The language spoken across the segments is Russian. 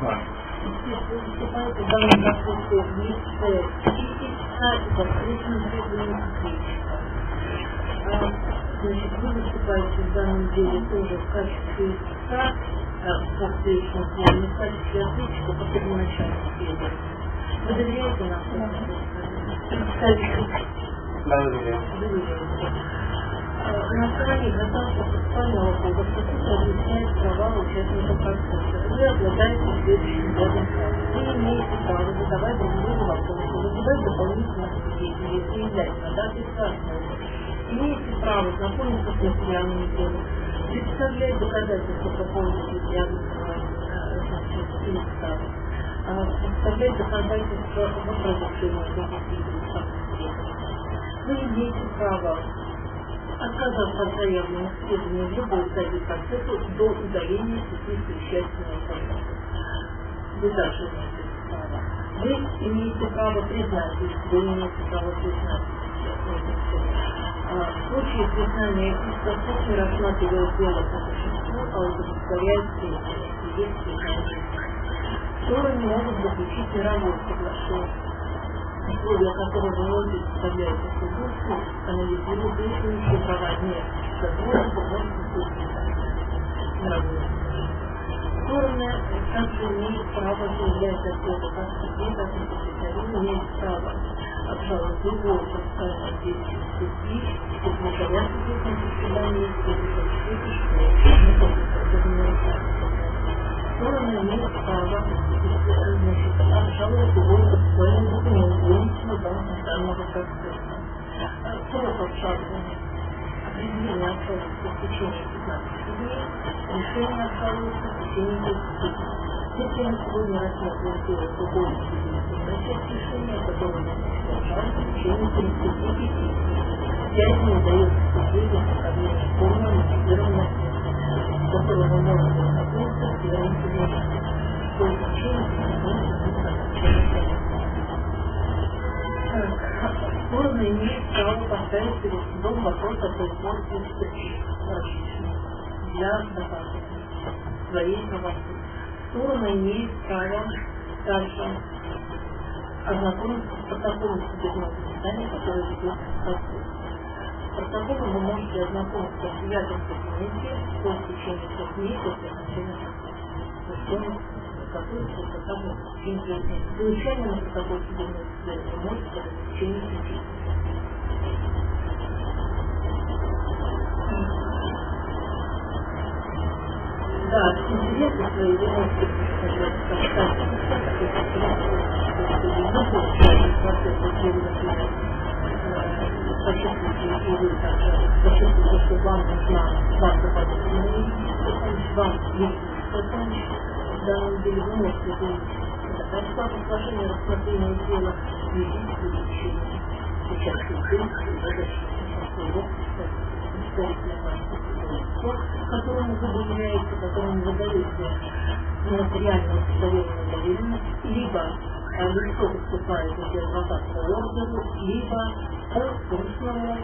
Да. В в. Значит, вы выступаете в данном деле тоже в качестве истца, по следующему слову, но в качестве ответчика по. Вы доверяете нам? Да, доверяю. На основании гражданского процессуального кодекса суд разъясняет права участников процесса. Вы обладаете следующим. Вы имеете право задавать другие вопросы, вызывать дополнительных свидетелей, заявлять на даты сложности. Имеете право знакомиться с материалами дела, доказательства по поводу предъявленного иска, представлять доказательства разрешении каких-либо Вы имеете право отказаться от заявленных сведений в любой стадии процесса до удаления процесса. Вы также имеете право. Вы имеете право признать, если вы имеете право признать. В случае признания иска суд не рассматривает дело по существу, а удовлетворяет требования свидетелей на Стороны могут заключить мировое соглашение условия которого не представляют суду, анализируют действующие права нет, которые может Стороны также имеют право заявлять ответы как суде, так и секретарю, имеют право обжаловать любое процессуальное действие судьи, чтобы на порядке действия заседания, если это что не только стороны имеют право значит, обжаловать любой процессуальный документ, вынесенный банком данного процесса. Срок обжалования определение обжалуется в течение 15 дней, решение обжалуется в течение 30 дней. Если мы сегодня рассматриваем дело другой судебной часть решения, которое мы обжалуем в течение 35 дней. Пять дней дается судебе сохранение полного мотивированного которого можно ознакомиться в границе месяца. То есть Стороны имеют право поставить перед судом вопрос о производстве для доказывания своей правоты. Стороны имеют право также ознакомиться с протоколом судебного заседания, которое ведется в протоколом вы можете ознакомиться в девятом кабинете по течение трех дней после окончания процесса. Готовится протокол в течение трех дней. Замечание на протокол судебного заседания можете в течение пяти. Да, интересно своего можете сказать, что почувствуйте, и вы также почувствуете, что вам нужна ваша подобная вам есть помощь, в данном деле вы можете выйти. Достаточно соглашение рассмотрения дела юридической лечения. Сейчас юридической своего которому вы доверяете, которому вы даете материальную доверенную доверенность, либо лицо выступает на по ордеру, либо по устному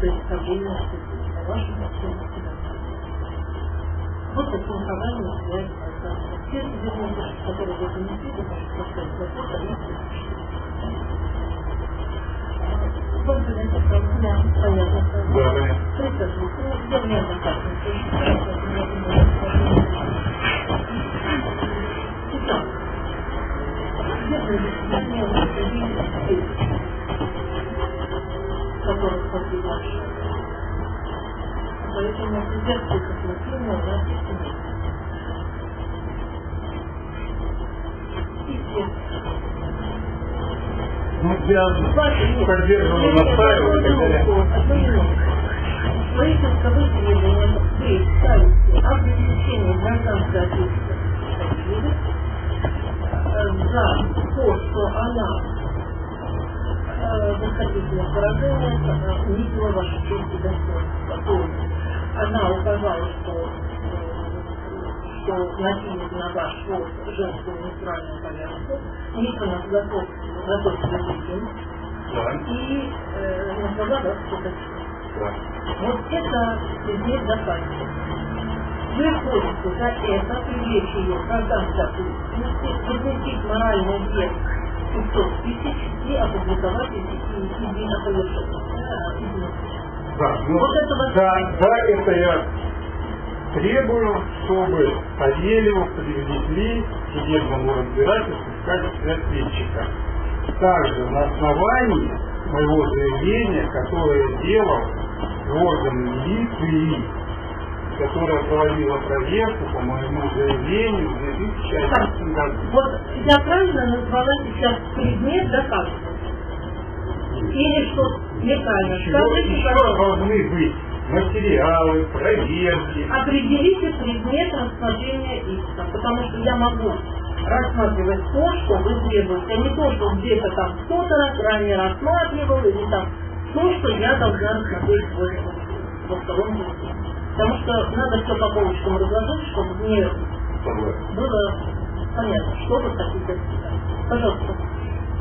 представлению о вашем достоинстве. Вот таким основанием является все судебные которые вы принесли, вы можете поставить вопрос, они Вам задается проблема, понятно. Да, понятно. Присаживайтесь. Ну, я не адвокат, Итак, которых погибашь. Поэтому сидятся посмотрели на нас Ну, я поддерживаю, настаиваю и так далее. Свои исковые требования вы ставите об изучении гражданской ответственности за то, что она восходительное поражение унизила вашу честь и достоинство. То есть она указала, что, что насилие на ваш вот женскую менструальную повязку, Никона готов, готов к и э, назвала вас чудачком. Вот это здесь доказывается. вы ходите за это, привлечь ее к контакту ответственности, возместить моральный вес 500 тысяч и опубликовать эти совершении. Да, ну, Вот вот- да, да, это я требую, чтобы Савельеву привлекли к судебному разбирательству в качестве ответчика. Также на основании моего заявления, которое я делал в органы милиции, которая проводила проверку по моему заявлению в 2011 году. Вот я правильно назвала сейчас предмет доказывания? Или что неправильно? Скажите, еще должны быть материалы, проверки, определите предмет рассмотрения иска, потому что я могу рассматривать то, что вы требуете, а не то, что где-то там кто-то раз ранее рассматривал, или там то, что я должна рассмотреть во втором курсе. Потому что надо все по полочкам разложить, чтобы мне было понятно, что вы хотите. Пожалуйста.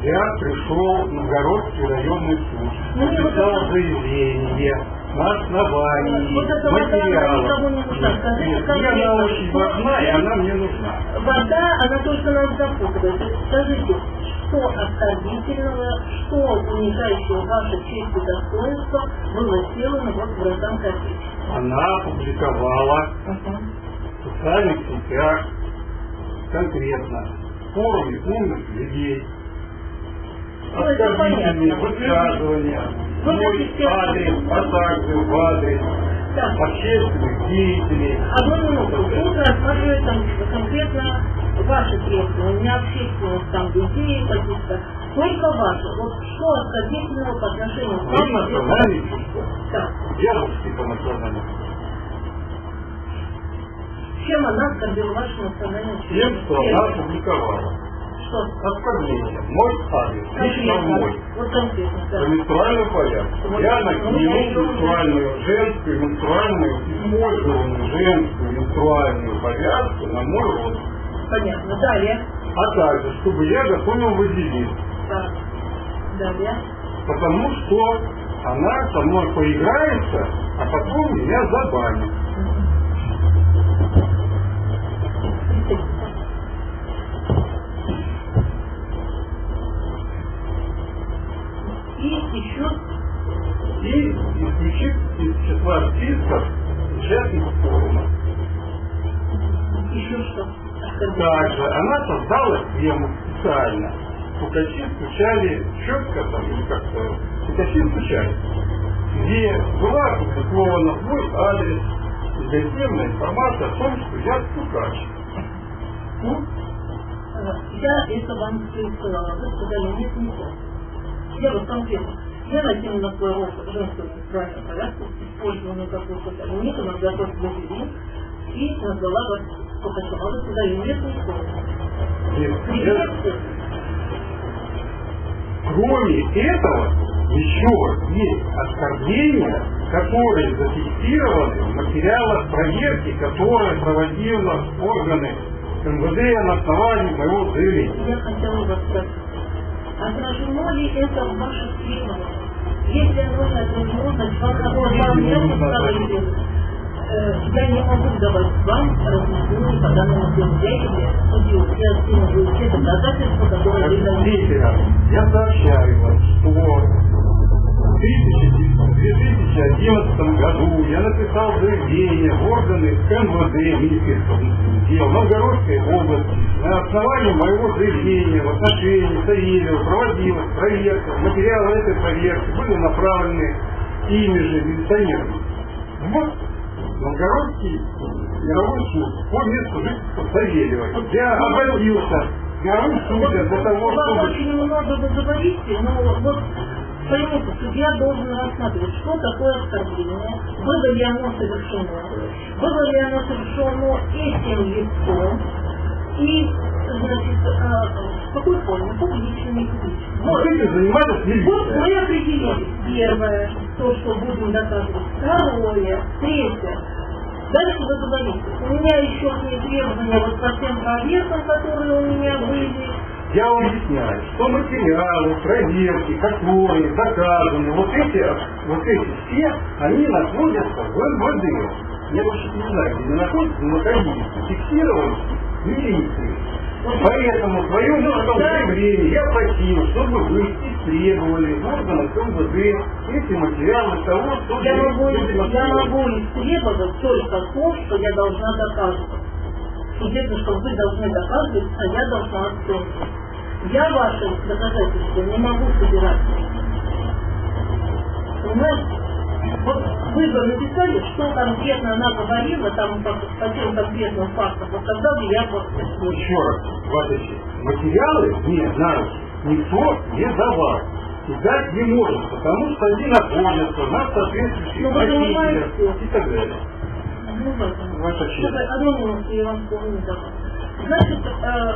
Я пришел в Новгородский районный суд, Ну, не вот написал это- заявление на основании Вот не нужна. Нет, нет, мне она это? очень важна, и она мне нужна. Вода, она только нас запутывает. Скажите, что оскорбительного, что унижающего вашу честь и достоинство было сделано вот в гражданской отечестве? Она опубликовала в социальных сетях конкретно форуме умных людей Ну, оскорбительные высказывания, Ну, мой адрес, а также в адрес Так, общественных деятелей. одну минуту. Тут рассматривается конкретно ваши требования, не общественных там людей каких-то, только ваши. Вот что оскорбительного по отношению к вам? национальные чувства. Так, Дедушки по чем она оскорбила ваше национальное чувство? Тем, что она опубликовала. Что? Оскорбление. Мой адрес. Лично мой. Вот конкретно, да. По менструальному порядку. Я Ну, накинул еще- менструальную женскую, менструальную, использованную женскую менструальную повязку на мой рот. Понятно. Далее. А также, чтобы я готовил вазелин. Далее. Потому что она со мной поиграется, а потом меня забанит. И еще И исключить из числа списков участников форума. еще что? Также она создала схему специально. Пукачи стучали четко там, или как-то, пукачи стучали, где была опубликована мой адрес и газетная информация о том, что я стукач. Ну, я это вам присылала. Вы сказали, нет, не то. Я вот конкретно. Я накинула на свой рот женскую менструальную повязку, использованную как вы сказали. Мне она готов вазелин и назвала вас Пукачем. А вы сказали, нет, не то. Нет, нет. Кроме этого, еще есть оскорбления, которые зафиксированы в материалах проверки, которые проводила органы МВД на основании моего заявления. Я хотела вас спросить, отражено ли это в ваших требованиях? Если оно не отражено, значит вам вам не Я не могу давать вам разъяснение по данному делу. Я являюсь судью, я оцениваю те доказательства, которые вы раз. Я сообщаю вам, что в 2011 году я написал заявление в органы МВД, Министерства внутренних дел, Новгородской области. На основании моего заявления в отношении Савельева проводилась проверка. Материалы этой проверки были направлены ими же милиционерами. Новгородский мировой суд по месту жительства Савельева. Я обратился в мировой суд Вот для того, Вам чтобы... очень много вы говорите, но вот поймите, судья должен рассматривать, что такое оскорбление, было ли оно совершено, было ли оно совершено этим лицом, и, значит, а, в какой форме, публичной публичной. Вот этим занималась Вот мы определились. Первое, то, что будем доказывать. Второе, третье. Дальше вы говорите, у меня еще есть требования вот по тем проверкам, которые у меня были. Я вам объясняю, что материалы, проверки, которые доказаны, вот эти, вот эти все, они находятся в МВД. я вообще не знаю, где находится, но находились, фиксирован милицией. Поэтому в своем заявлении я просил, чтобы вы исследовали в органах МВД эти материалы того, что... Я могу, я могу исследовать только то, что я должна доказывать. Судебно, что вы должны доказывать, а я должна оценивать. Я ваши доказательства не могу собирать. Понимаете? Вот вы бы написали, что конкретно она говорила, там по, по конкретным фактам, вот тогда бы я бы... Еще раз, ваша материалы мне на никто не давал. И дать не может, потому что они находятся на соответствующих Ну, вы понимаете? и так далее. Ну. Ваша честь. Одну минуту я вам давала. Значит, э,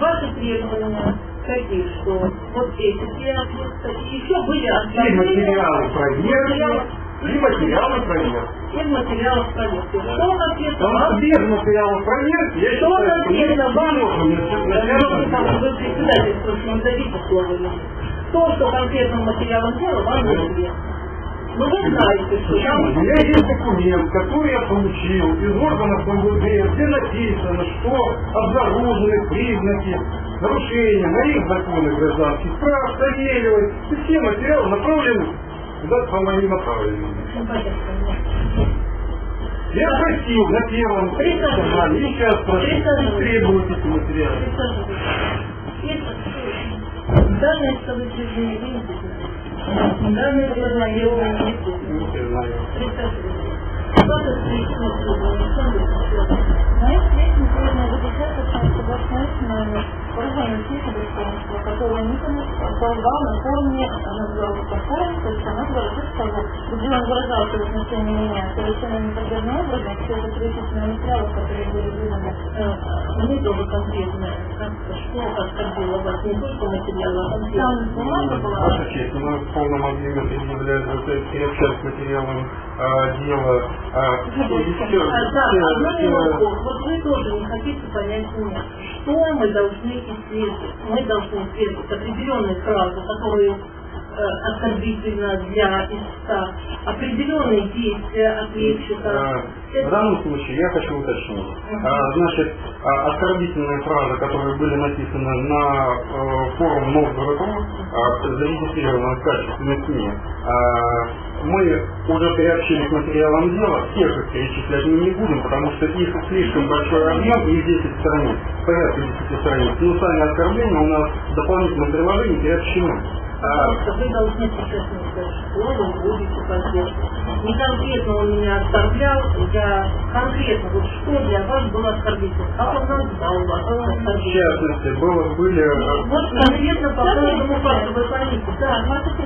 ваши требования такие, что вот эти три ответства, и еще были И остальные... материалы проверки, и материалы проверки. Из материалов проверки. Что конкретно Потому что вам... без материалов проверки, я Что конкретно что вам... Вы там, вы председательство, что не дадите слово. То, что конкретно материалом дела, вам не известно. Но вы знаете, что Почему? У там... меня есть документ, который я получил из органов МВД, где написано, что обнаружены признаки нарушения моих законов гражданских прав, Савельевой, и все материалы направлены куда-то по моим направленным. Я просил на первом собрании, и сейчас прошу, требовать эти материалы. Данное предупреждение вы не знаете. Данное предложение вы не знаете. Не знаю. Ваша встречная требование. Моя встречная требование заключается в том, что государственное органы достоинства, которое Никонов создал на форуме, назвал это форум, то есть она говорит, что где он выражался в отношении меня совершенно неподобным образом, все это перечисленные материалы, которые были выданы Мне тоже конкретно, как что оскорбило вас, не только материалы, а конкретно. Ваша честь, мы в полном объеме предъявляем перечат к материалам а, дела. А, А, да, одну минутку. Вот вы тоже не хотите понять меня. Что мы должны исследовать? Мы должны исследовать определенные фразы, которые оскорбительно для истца, определенные действия ответчика. А, В данном случае я хочу уточнить. А, Значит, а, оскорбительные фразы, которые были написаны на э, форум Новгород.ру, а, зарегистрированы в качестве СМИ, а, мы уже приобщили к материалам дела, всех их перечислять мы не будем, потому что их слишком большой объем, их 10 страниц, порядка 10 страниц. Но сами оскорбления у нас в дополнительном приложении приобщены. А, что вы должны честно сказать, что вы будете поддерживать. Не конкретно он меня оскорблял, я конкретно, вот что для вас было оскорбительно, как он назвал вас в оскорбительным. частности, было, были Вот конкретно по поводу факта вы поймите. Да,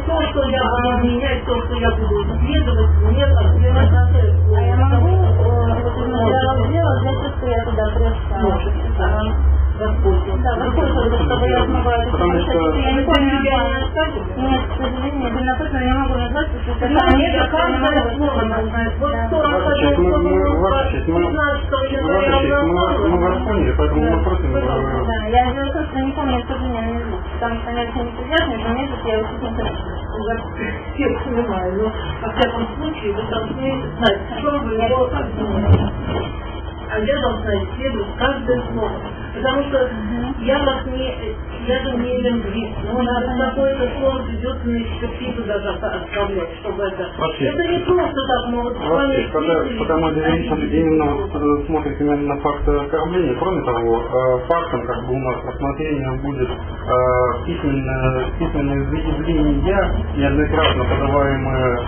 то, что я буду менять, то, что я буду исследовать, мне конкретно а я могу э, материалов дела взять, что я туда пришла. воспользоваться. Да, воспользоваться, чтобы я смогла Потому что- Я не помню Я не оставлю. Нет, к сожалению, я не могу назвать, потому что Да, нет, каждое слово знает. Вот Да. кто Ваша рассказал честь, мы- мы- слово ваша честь, мы- 15 января мы, вас поняли, поэтому мы просим Да, я дело в том, что не помню, что меня не звук. Там, конечно, неприятно, но мне тут я очень всех понимаю, но во всяком случае вы должны знать, что вы его обвиняете. А я должна исследовать каждое слово. Потому что я вас не, я же не лингвист. Ну, надо какое-то слово придется на экспертизу даже отправлять, чтобы это... Вообще. Это не просто так, мы вот Вообще, когда, когда мы именно э, смотрим именно на факт оскорбления, кроме того, э, фактом как бы у нас рассмотрением будет э, письменное, письменное заявление, неоднократно подаваемое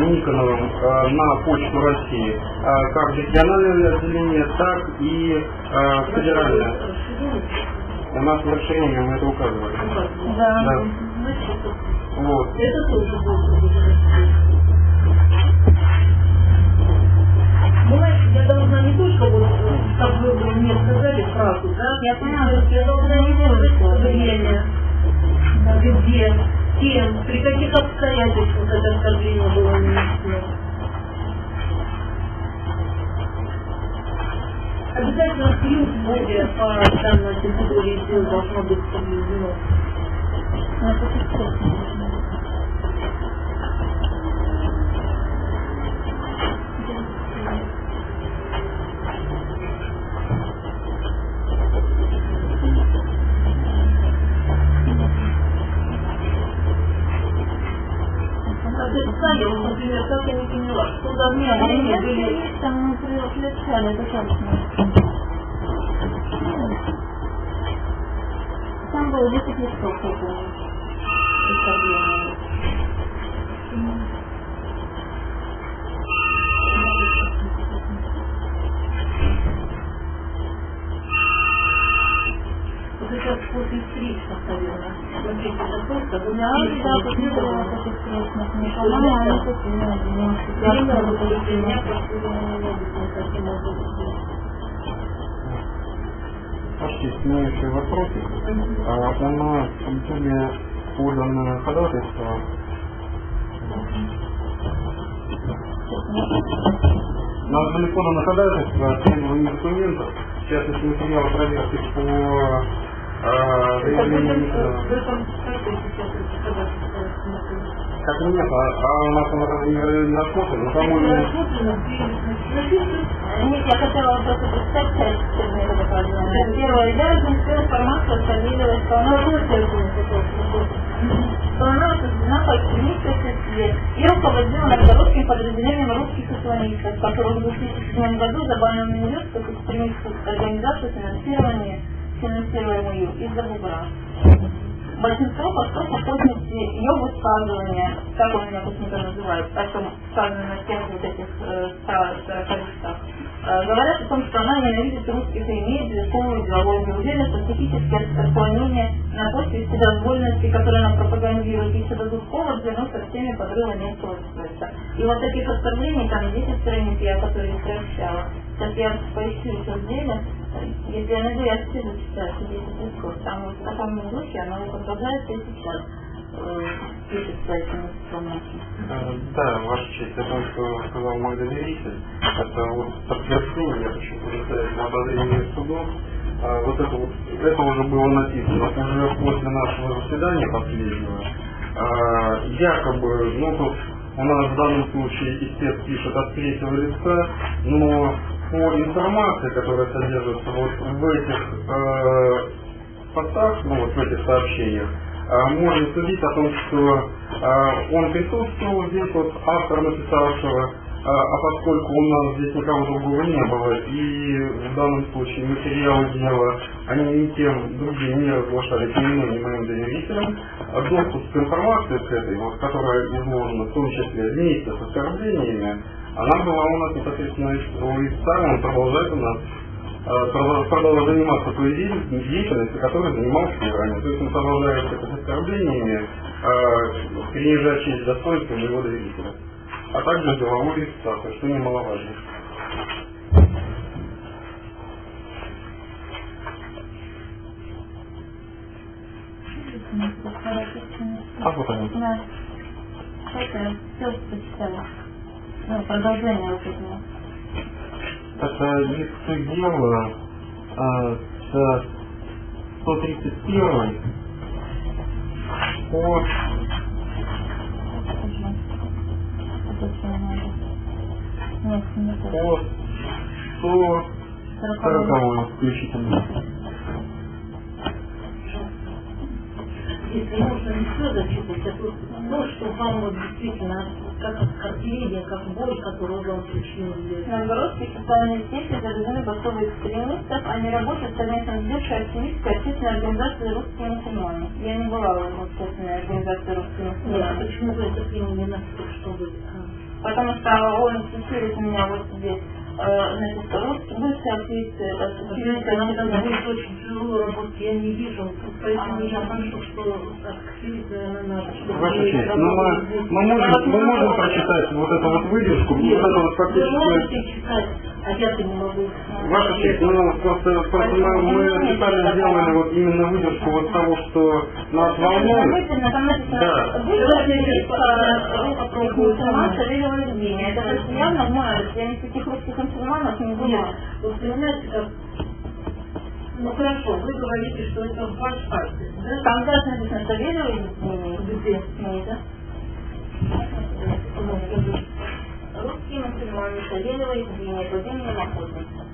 Никоновым на почту России, как региональное отделение, так и федеральное. У нас в расширении мы это указывали. Да. Да. Вот. Это тоже будет. Понимаете, я должна не только вот, как вы мне сказали фразу, да? Я поняла. Я должна не только время, где, кем, при каких обстоятельствах это оскорбление было нанесено. Обязательно ключ более по данной категории дел должно быть соблюдено. Ну, это чуть-чуть. например, как я не поняла, что должны Нет, они они были... есть, там мы включали, это точно. Там было 10 листов такого. Вот это после встречных, наверное. Смотрите, это просто... вот Да, здесь да, вот посмотрела, это как их у есть следующий вопросик. А, у нас были поданы ходатайства Нам были поданы ходатайства от требований документов, в частности материалы проверки по э, заявлению как смотрите? Как нет, а, у нас оно не, рассмотрено, но, по-моему, написано. Нет, я хотела просто представить часть предмета доказывания. Первое, я разместила информацию, Савельева, что она что она осуждена по экстремистской статье и руководила новгородским подразделением русских исламистов, которых в 2007 году забанили Минюст как экстремистскую организацию финансирования, финансируемую из-за бугра. Большинство постов охотницы ее высказывания, как он меня почему-то называет, о том сказано на тех вот этих э, 140 листах, э, говорят о том, что она ненавидит русских и имеет белковую идеологию, уверена, что психические отклонения на почве вседозволенности, которые она пропагандирует, еще дадут повод вернуться к теме подрыва немского экспресса. И вот таких оскорблений, там 10 страниц, я которые сообщала. Сейчас я поищу еще в деле, если я всегда читаю, 10 листков. Там в таком духе оно продолжается и сейчас э, пишется этим. Э, Да, Ваша честь, это то, что сказал мой доверитель. Это вот подтверждение, я хочу представить на обозрение судов. А, Вот это вот, это уже было написано уже после нашего заседания последнего. А, Якобы, ну тут у нас в данном случае истец пишет от третьего лица, но по информации, которая содержится вот в этих э, постах, ну вот в этих сообщениях, а, можно судить о том, что а, он присутствовал здесь, вот автор написавшего, а, а поскольку у нас здесь никого другого не было, и в данном случае материалы дела, они никем другим не разглашались ни мной, ни моим доверителям, а доступ к информации к этой, вот, которая изложена в том числе вместе с оскорблениями, она была у нас непосредственно у истца, он продолжает у нас э, продол- продолжал заниматься той деятель- деятельностью, которой занимался и ранее. То есть он продолжает это оскорблениями, э, принижать честь достоинства моего доверителя. А также деловую репутацию, что немаловажно. А вот они. Да. Это все почитала. Ну, продолжение вот этого. Это листы дела э, с 131 по по 140 включительно. Если можно не все зачитать, а то, что вам вот действительно как оскорбление, как боль, которую вам причинил здесь. Новгородские социальные сети заведены бастовых экстремистов, они работают совместно с бывшей активисткой общественной организации «Русские мусульмане». Я не была в общественной организации «Русские Нет, мусульмане». почему вы это приняли на что вы... а, Потому что он цитирует меня вот здесь, значит, русские, бывшие активисты, э, активисты, Нам там активисты, будет очень тяжело работать, я не вижу, поэтому я прошу, что открыть, наверное, надо, чтобы Ваша честь, ну мы, мы, можем, мы можем прочитать вот эту вот выдержку, вот это вот вы можете читать, а я-то не могу. Ваша честь, ну просто, просто мы, мы специально сделали вот именно выдержку вот того, что нас волнует. Да. Это явно в. Я никаких русских мусульманов не буду. Нет, вы понимаете, как... Ну хорошо, вы говорите, что это ваш адрес, да? Там даже написано Евгения. Где? Нет, да? Русские мусульмане Шавелева Евгения, по временем охотница.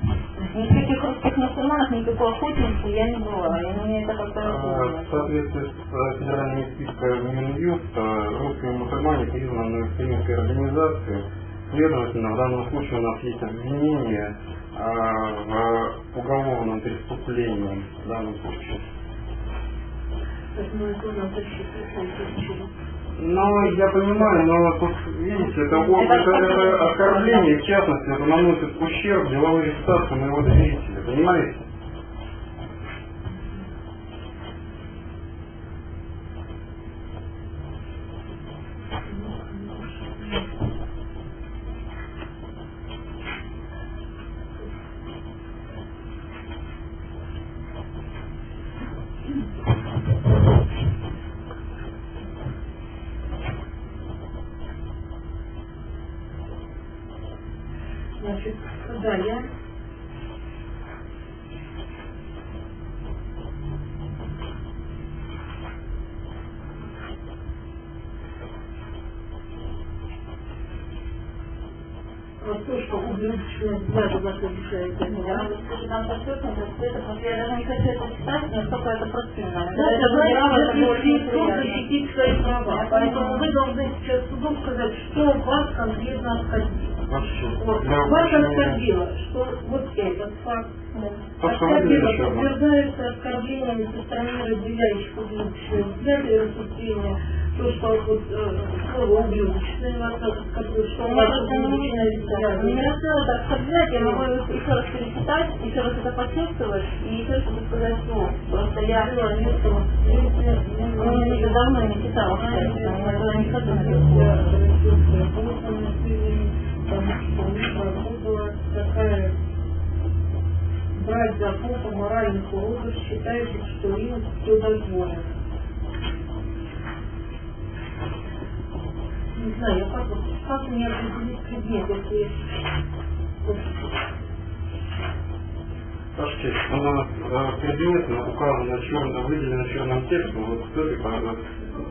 Никаких русских мусульманов, никакой охотницы я не была. И мне это как-то А, В соответствии с федеральными списками Минюста, русские мусульмане признаны экстремистской организацией. Следовательно, в данном случае у нас есть обвинение а, в уголовном преступлении в данном случае. Ну, я понимаю, но тут, видите, это, вот- это, это оскорбление, в частности, это наносит ущерб деловой репутации моего доверителя, понимаете? Значит, далее. Вот то, что ублюдочный взгляд у вас обещает Я меня. могу сказать, там подчеркнуто, что я даже не хочу это читать, настолько это противно. Ну, это было, это защитить свои права. Поэтому вы должны сейчас суду сказать, что вас конкретно оскорбило. Вообще, Вот. Вас оскорбило, что вот этот факт что оскорбило, подтверждается оскорблениями со стороны разделяющих ублюдочные взгляды и рассуждения, то, что вот э, слово ублюдочное вас оскорбило, что у вас просто не ублюдочное Не хотела так сказать, я могу еще раз перечитать, еще раз это почувствовать, и еще раз это сказать вслух. Просто я ну, я давно не читала, я не хочу написать. такая брать за попу моральных уродов, считающих, что им все дозволено. Не знаю, я как, как мне определить предмет, если у нас э, предметно указано черно, выделено черным текстом, вот кто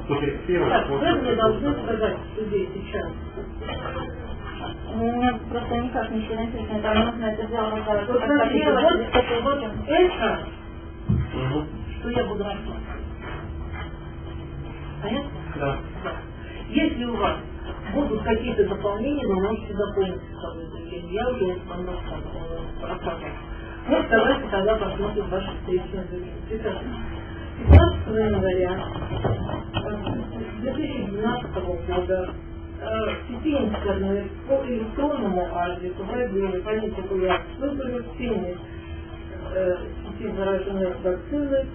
кто фиксирует, так, вы мне должны сказать суде сейчас. У меня просто никак ничего не написано, там нужно это дело смотрите, вот, что-то вот это, что я буду рассматривать. Понятно? Да. Если у вас будут какие-то дополнения, вы можете дополнить заявление. Я уже это вам рассказывала. Вот давайте тогда посмотрим ваше встречное заявление. Итак, 15 января э, 2012 года э, сети интернет по электронному адресу в разделе политику я выбрали в теме э, сети зараженной бациллой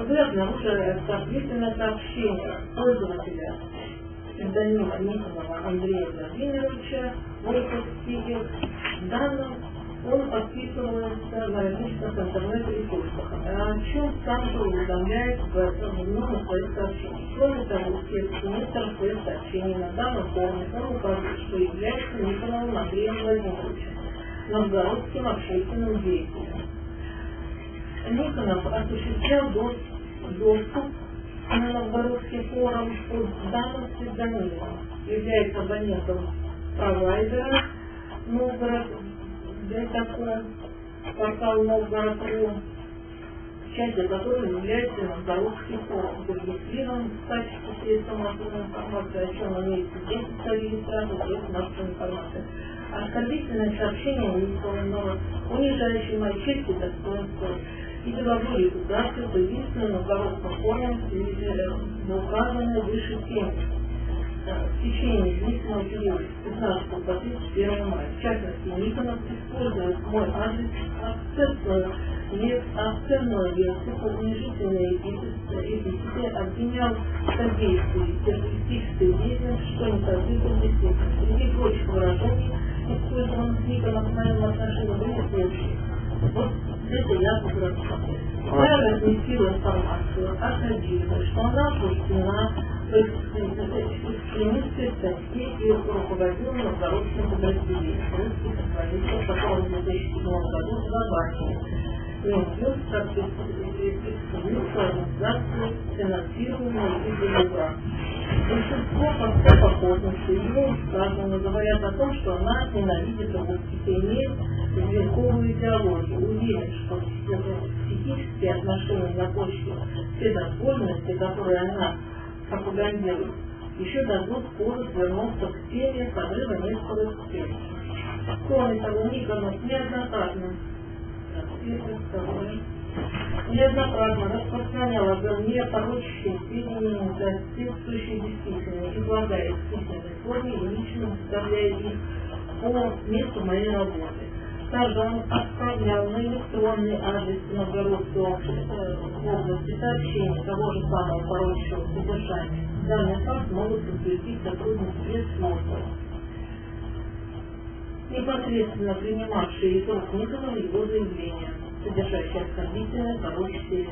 вы обнаружили соответственно сообщение пользователя псевдонима Никонова Андрея Владимировича Волков Стигер. Он подписывается на различных интернет-ресурсах, о чем сам же уведомляет в основном своих сообщениях. Кроме того, текст министра своих сообщений на данном форуме указывает, что является Никоновым Андреем Владимировичем, новгородским общественным деятелем. Никонов осуществлял дос- доступ на новгородский форум под данным псевдонимом, является абонентом провайдера Новгород, Дельтаком, портал Новгород.ру, частью которого является новгородский форум, зарегистрирован в качестве средства массовой информации, о чем имеет свидетельство регистрации средств массовой информации. Оскорбительное сообщение Николаева, унижающее мои честь и репутацию по единственному новгородскому форуме на указанной выше в течение длительного периода с 15 по 31 мая. В частности, Никонов использует мой адрес акцентную акцентную версию по унижительной эпитеты, обвинял в содействии террористической деятельности, что не соответствует. Среди прочих выражений, использованных Никоном в моем отношении, были следующие. Вот это я фотографировала. Я разместила информацию о Садиевой, что она осуждена статьи и руководила новгородским подразделением русских националистов, которого в 2007 году забанили. Минюст как экстремистскую организацию, финансируемую из Лугра. Большинство постов охотницы его высказывано говорят о том, что она ненавидит русских и имеет идеологию, уверен, что психические отношения на почве вседозволенности, которые она пропагандирует, еще дадут повод вернуться к теме подрыва нескольких. Кроме того, Никонов неоднократно неоднократно распространял обо порочащие сведения, соответствующие действительно, излагая в письменной форме и лично выставляя их по месту моей работы. Также он отправлял на электронный адрес Новгородской области сообщение того же самого порочащего содержания. Данный факт могут подтвердить сотрудники пресс-службы непосредственно принимавшие Николова его заявления содержащие оскорбительные, порочащие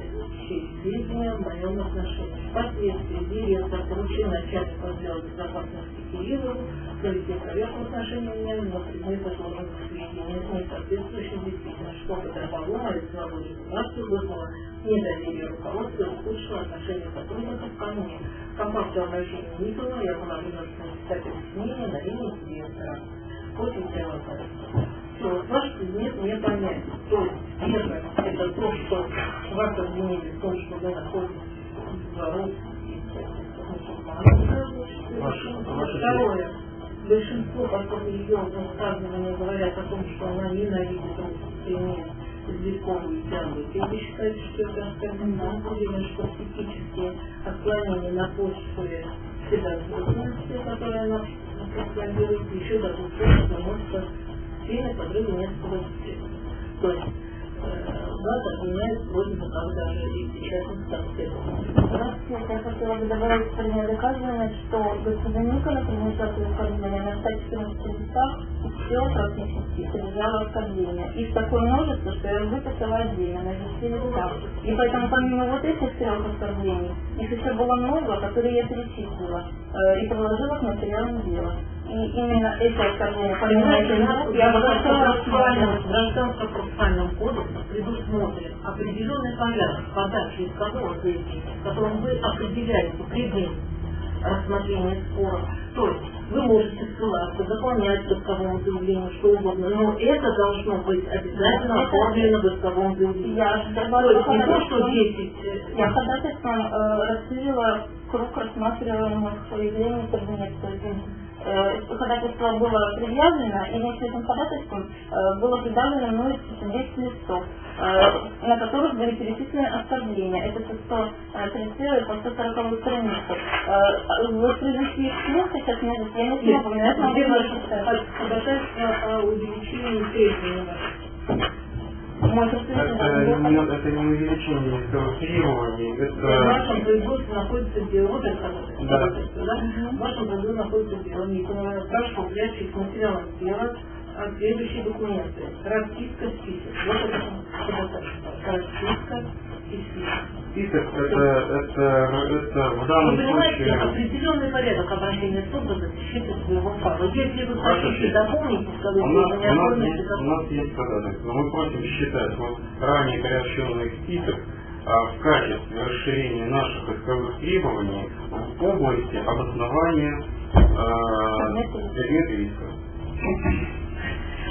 сведения в моем отношении. Впоследствии директор поручил начальнику отдела безопасности Кириллову провести проверку в отношении меня на предмет изложенных сведений, не соответствующих действительности, что подорвало мою свободу репутацию, вызвало недоверие руководства и ухудшило отношение сотрудников ко мне. По факту обращения Николова я была вынуждена писать объяснение на имя директора. Очень первое порядка что ваш предмет не понятен. То есть, первое, это то, что вас обвинили в том, что вы находитесь в двору Второе. Большинство поскольку религиозных высказываний говорят о том, что она ненавидит русских имеет языковую идеологию. Вы считаете, что это оскорблено? Уверен, что психические отклонения на почве вседозволенности, которые она пропагандирует, еще дадут то, что может сильно подрыва нет средств. То есть обвиняют вроде бы как даже и сейчас Здравствуйте, я хотела бы добавить последнее доказывание, что господин Никола при инициации оскорбления на 114 листах все практически содержало оскорбления. Их такое множество, что я выписала отдельно на 10 листах. И поэтому помимо вот этих трех оскорблений, их еще было много, которые я перечислила э, и положила к материалам дела. И именно эти оскорбления, помимо этих я бы в гражданско-процессуальном кодексе предусмотрен определенный порядок подачи искового заявления, в котором вы определяете предмет рассмотрения спора. То есть вы можете ссылаться, заполнять в исковом заявлении, что угодно, но это должно быть обязательно оформлено в исковом заявлении. Я то есть не то, что 10... Я ходатайством э, расширила круг рассматриваемых заявлений кабинета Э, ходатайство было привязано, и вместе с этим ходатайством э, было придавлено мной 10 листов, э, на которых были перечислены оскорбления. Это 130 по 140 страницах. Воспроизвести их вслух сейчас не я не смогу, но это могу Ходатайство о увеличении это, не, это не увеличение требований, это... В вашем производстве находится вот это да. да? В вашем производстве находится дело, не прошу, прячущих материалов дела, следующие документы. Расписка список. Вот это расписка Список это, это, это в данном Вы случае... определенный порядок обращения суда защищает своего права. Если вы хотите дополнить, сказать, у нас, у, нас есть, у нас есть ходатайство, но мы просим считать вот ранее приобщенный список а, в качестве расширения наших исковых требований в области обоснования а, предмета риска.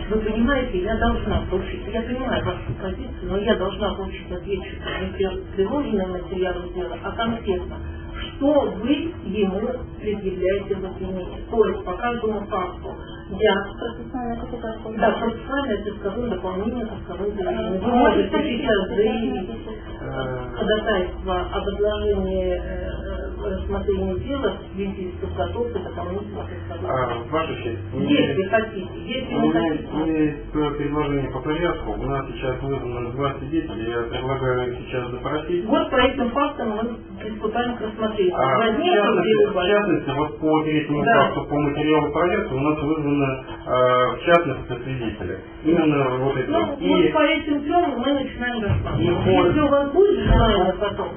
Вы понимаете, я должна получить, я понимаю вашу позицию, но я должна получить ответчик не приложенные материалы дела, а конкретно, что вы ему предъявляете в обвинении. То есть по каждому факту я да, процессуальное исковое дополнение к исковым заявлениям. Вы можете сейчас заявить э, ходатайство об отложении э, рассмотрение дела в связи с подготовкой дополнительных а, Ваша честь, если хотите, если не хотите. У меня есть предложение по порядку. У нас сейчас вызвано два свидетеля, я предлагаю сейчас запросить. Вот по этим фактам мы приступаем к рассмотрению. А, в, частности, в частности, вот по третьему да. факту, по материалу проекта у нас вызвано э, в частности свидетели. Именно вот эти. Ну, и, вот по этим трем мы начинаем рассматривать. Если у вас будет желание потом,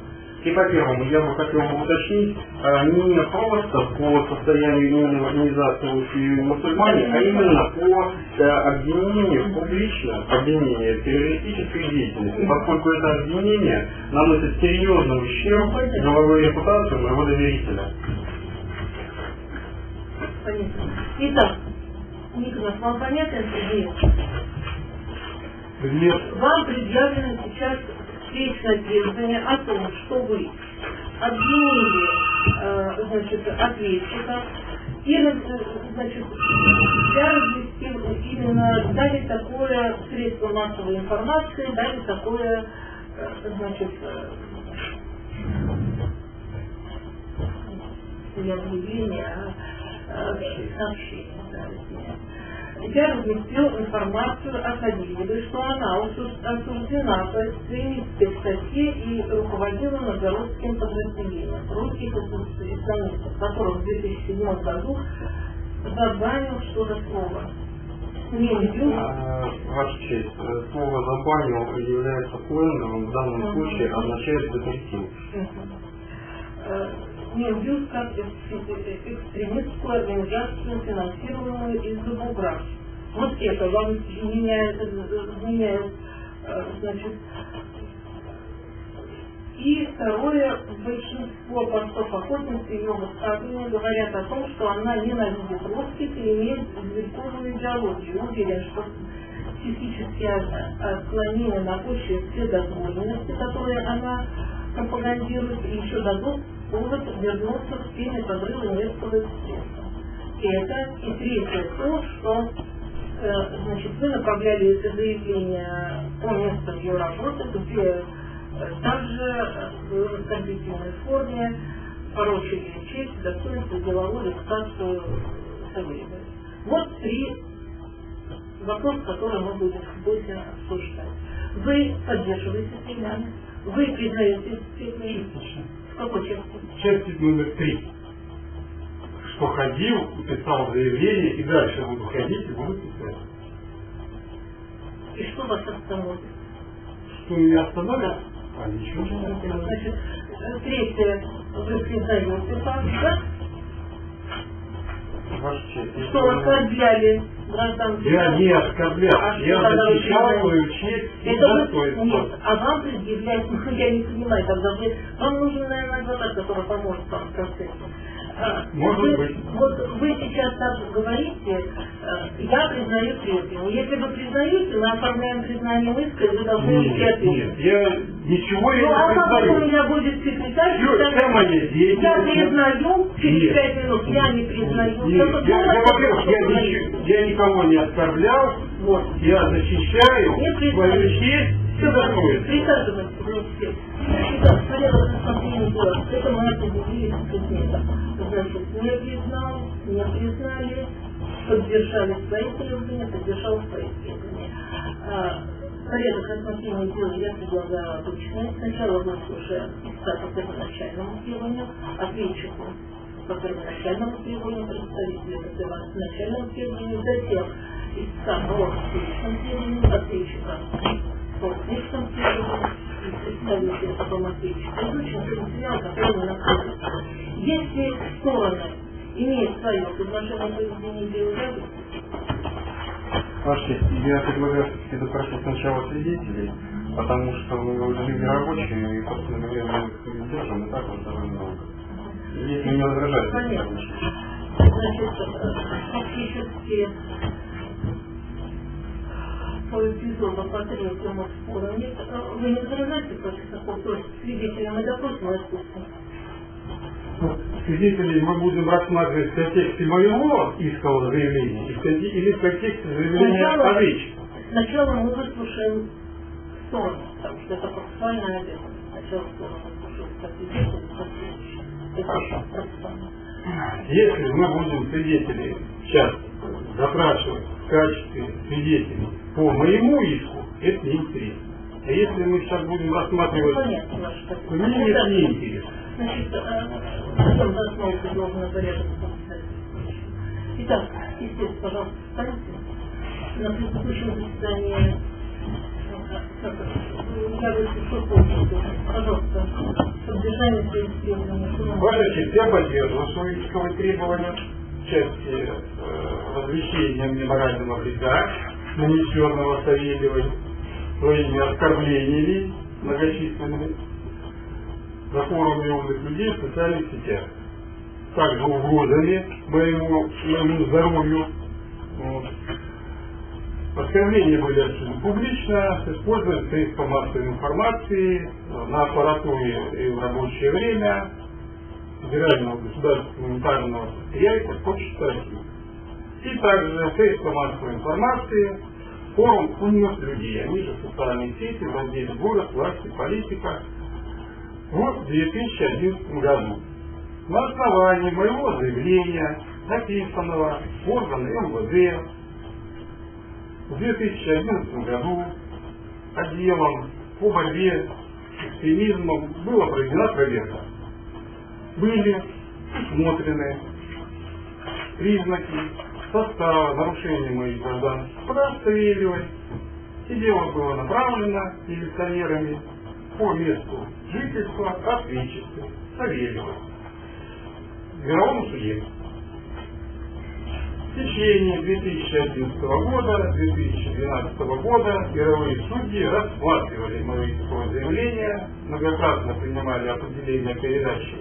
и по первому я бы хотел уточнить а, не просто по состоянию именно организации мусульмане, а именно по а, обвинению публично, обвинению террористической деятельности, поскольку это обвинение наносит серьезный ущерб головой репутации моего доверителя. Итак, Николас, вам понятно это Нет. Вам предъявлено сейчас встречное требование о том, что вы обвинили э, значит, ответчика и раз- значит, я разъяснил именно дали такое средство массовой информации, дали такое э, значит, э, не объявление, э, сообщение. Я разместил информацию о Хадиевой, что она осу- осуждена по экстремистской статье и руководила новгородским подразделением. Русских исламистов, которых в 2007 году забанил что-то слово. Э, Ваша честь, э, слово «забанил» является сленговым, в данном случае означает «запретил». Минюст как экс- экстремистскую организацию, финансируемую из Бугра. Вот это вам меняет, меняет э, значит, и второе, большинство постов охотницы ее высказывания говорят о том, что она ненавидит русских и имеет вредковую идеологию. Уверен, что психические о- отклонения на почве вседозволенности, которые она пропагандирует, и еще дадут повод вернуться к теме подрыва немецкого экспресса. И это, и третье, то, что э, значит, вы направляли это заявление по месту ее работы, где также э, в оскорбительной форме порочили честь, достоинство, деловую репутацию Савельевой. Вот три вопроса, которые мы будем будем обсуждать. Вы поддерживаете стремляние? Вы признаете? В какой части? Часть номер три. Что ходил, писал заявление и дальше буду ходить и буду писать. И что вас остановит? Что меня остановит? А ничего не остановит. Значит, э, третье, вы признаете да? Ваша честь, Что вы- оскорбляли гражданских. Я не оскорблял, А я защищал свою честь и достоинство. нет, а вам предъявлять, ну, я не понимаю, тогда вы, вам нужен, наверное, адвокат, который поможет вам в процессе. А, Может вы- быть. Вот вы сейчас так говорите, э, я признаю требования. Если вы признаете, мы оформляем признание иска, и вы должны идти ответить. нет, я ничего я Ну, а не как у признаю. меня будет секретарь? Всё, сказать, вся моя Я деятельность- признаю, через Нет. пять минут я не признаю. Нет, Так я, я, во-первых, я, ничего- я никого не оскорблял, Вот. я защищаю Не признаю. свою честь Все, достоинство. присаживайтесь, вместе. Итак, порядок рассмотрения дела. Это мы определили с. Значит, не признал, не признали, поддержали свои требования, поддержал свои требования. А, Порядок рассмотрения дела я предлагаю обычный. Сначала мы слушаем истца по первоначальному требованию, ответчику по первоначальному требованию, представителя по первоначальному требованию, затем истца по встречному требованию, ответчика по требованию и. Изучим все материал, который мы находим. Если стороны имеют свое предложение поведения дела, Ваша честь, я предлагаю все-таки допросить сначала свидетелей, потому что мы люди рабочие, и, собственно говоря, мы их держим, и так вот довольно долго. Если не конечно. Значит, э, фактически по эпизоду по третьему спору нет, э, вы не возражаете против такого, то есть свидетеля мы допросим искусство. Свидетелей мы будем рассматривать в контексте моего искового заявления или в контексте заявления Сначала- ответчика. Сначала мы выслушаем сторону, потому что это процессуальная обязанность. Сначала сторону выслушать как свидетелей, как процессуально. Если мы будем свидетелей сейчас запрашивать в качестве свидетелей по моему иску, это неинтересно. А если мы сейчас будем рассматривать, Понятно, ваше то такое. мне это неинтересно. Значит, потом за основу предложено порядок. Итак, естественно, пожалуйста, встаньте. На предыдущем заседании э. Пожалуйста, содержание своих требований. что честь, я поддерживаю свои исковые требования в части э, возмещения мне морального вреда, нанесенного Савельевой своими оскорблениями многочисленными на форуме умных людей в социальных сетях. Также угрозами моему, моему здоровью. Вот. Оскорбления были осуществлены публично, с использованием средств массовой информации на аппаратуре и в рабочее время Федерального государственного гуманитарного предприятия «Почта России». И также средства массовой информации, форум умных людей, они же социальные сети, владели город, власти, политика. Вот в 2011 году. На основании моего заявления, написанного органы МВД, в 2011 году отделом по борьбе с экстремизмом была проведена проверка. Были усмотрены признаки состава нарушения моих граждан прав Савельевой. И дело было направлено милиционерами по месту жительства ответчицы Савельевой в мировом суде. В течение 2011 года, 2012 года мировые судьи рассматривали мои заявления, многократно принимали определение передачи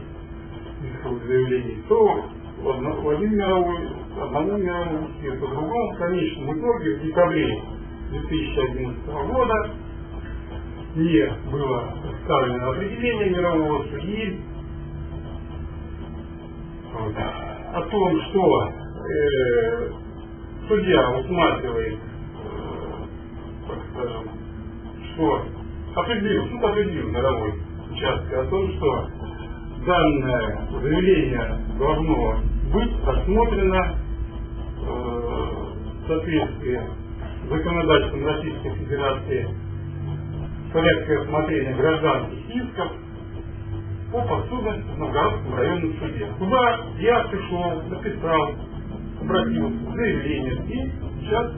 исковых заявлений то в один мировой, одному мировому то другому. В конечном итоге в декабре 2011 года мне было представлено определение мирового судьи о том, что э, судья усматривает, э, так скажем, что определил, суд определил мировой участке о том, что данное заявление должно быть рассмотрено э, в соответствии с законодательством Российской Федерации порядка рассмотрения гражданских исков по подсудности в Новгородском районном суде. Куда я пришел, написал, обратился, заявление. И сейчас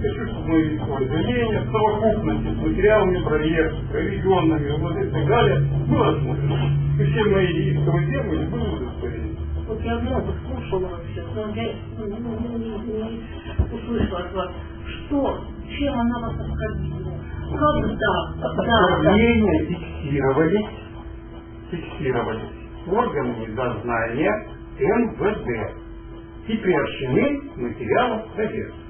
заявления в совокупности с материалами проверки, проведенными, вот и так далее, было рассмотрено. И все мои исковые требования были удостоверены. Вот я много слушала вообще, но я не, не, не, не услышала от вас, что, чем она вас оскорбила, когда, когда, Оскорбления фиксировались, фиксировались органами дознания МВД и приобщены к материалам проверки.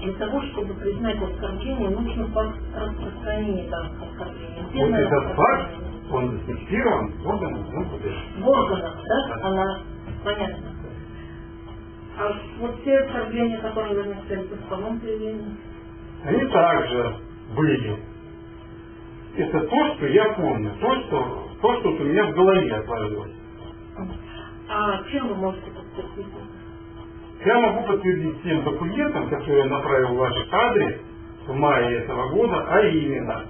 Для того, чтобы признать оскорбление, нужно факт распространения данных оскорблений. Где Вот этот факт, он зафиксирован органами МВД. В органах, да? Она, понятно. А вот те оскорбления, которые вы написали в основном заявлении, Они также были. Это то, что я помню, то, что, то, что вот у меня в голове отложилось. а чем вы можете подтвердить? Я могу подтвердить тем документом, который я направил в ваш адрес в мае этого года, а именно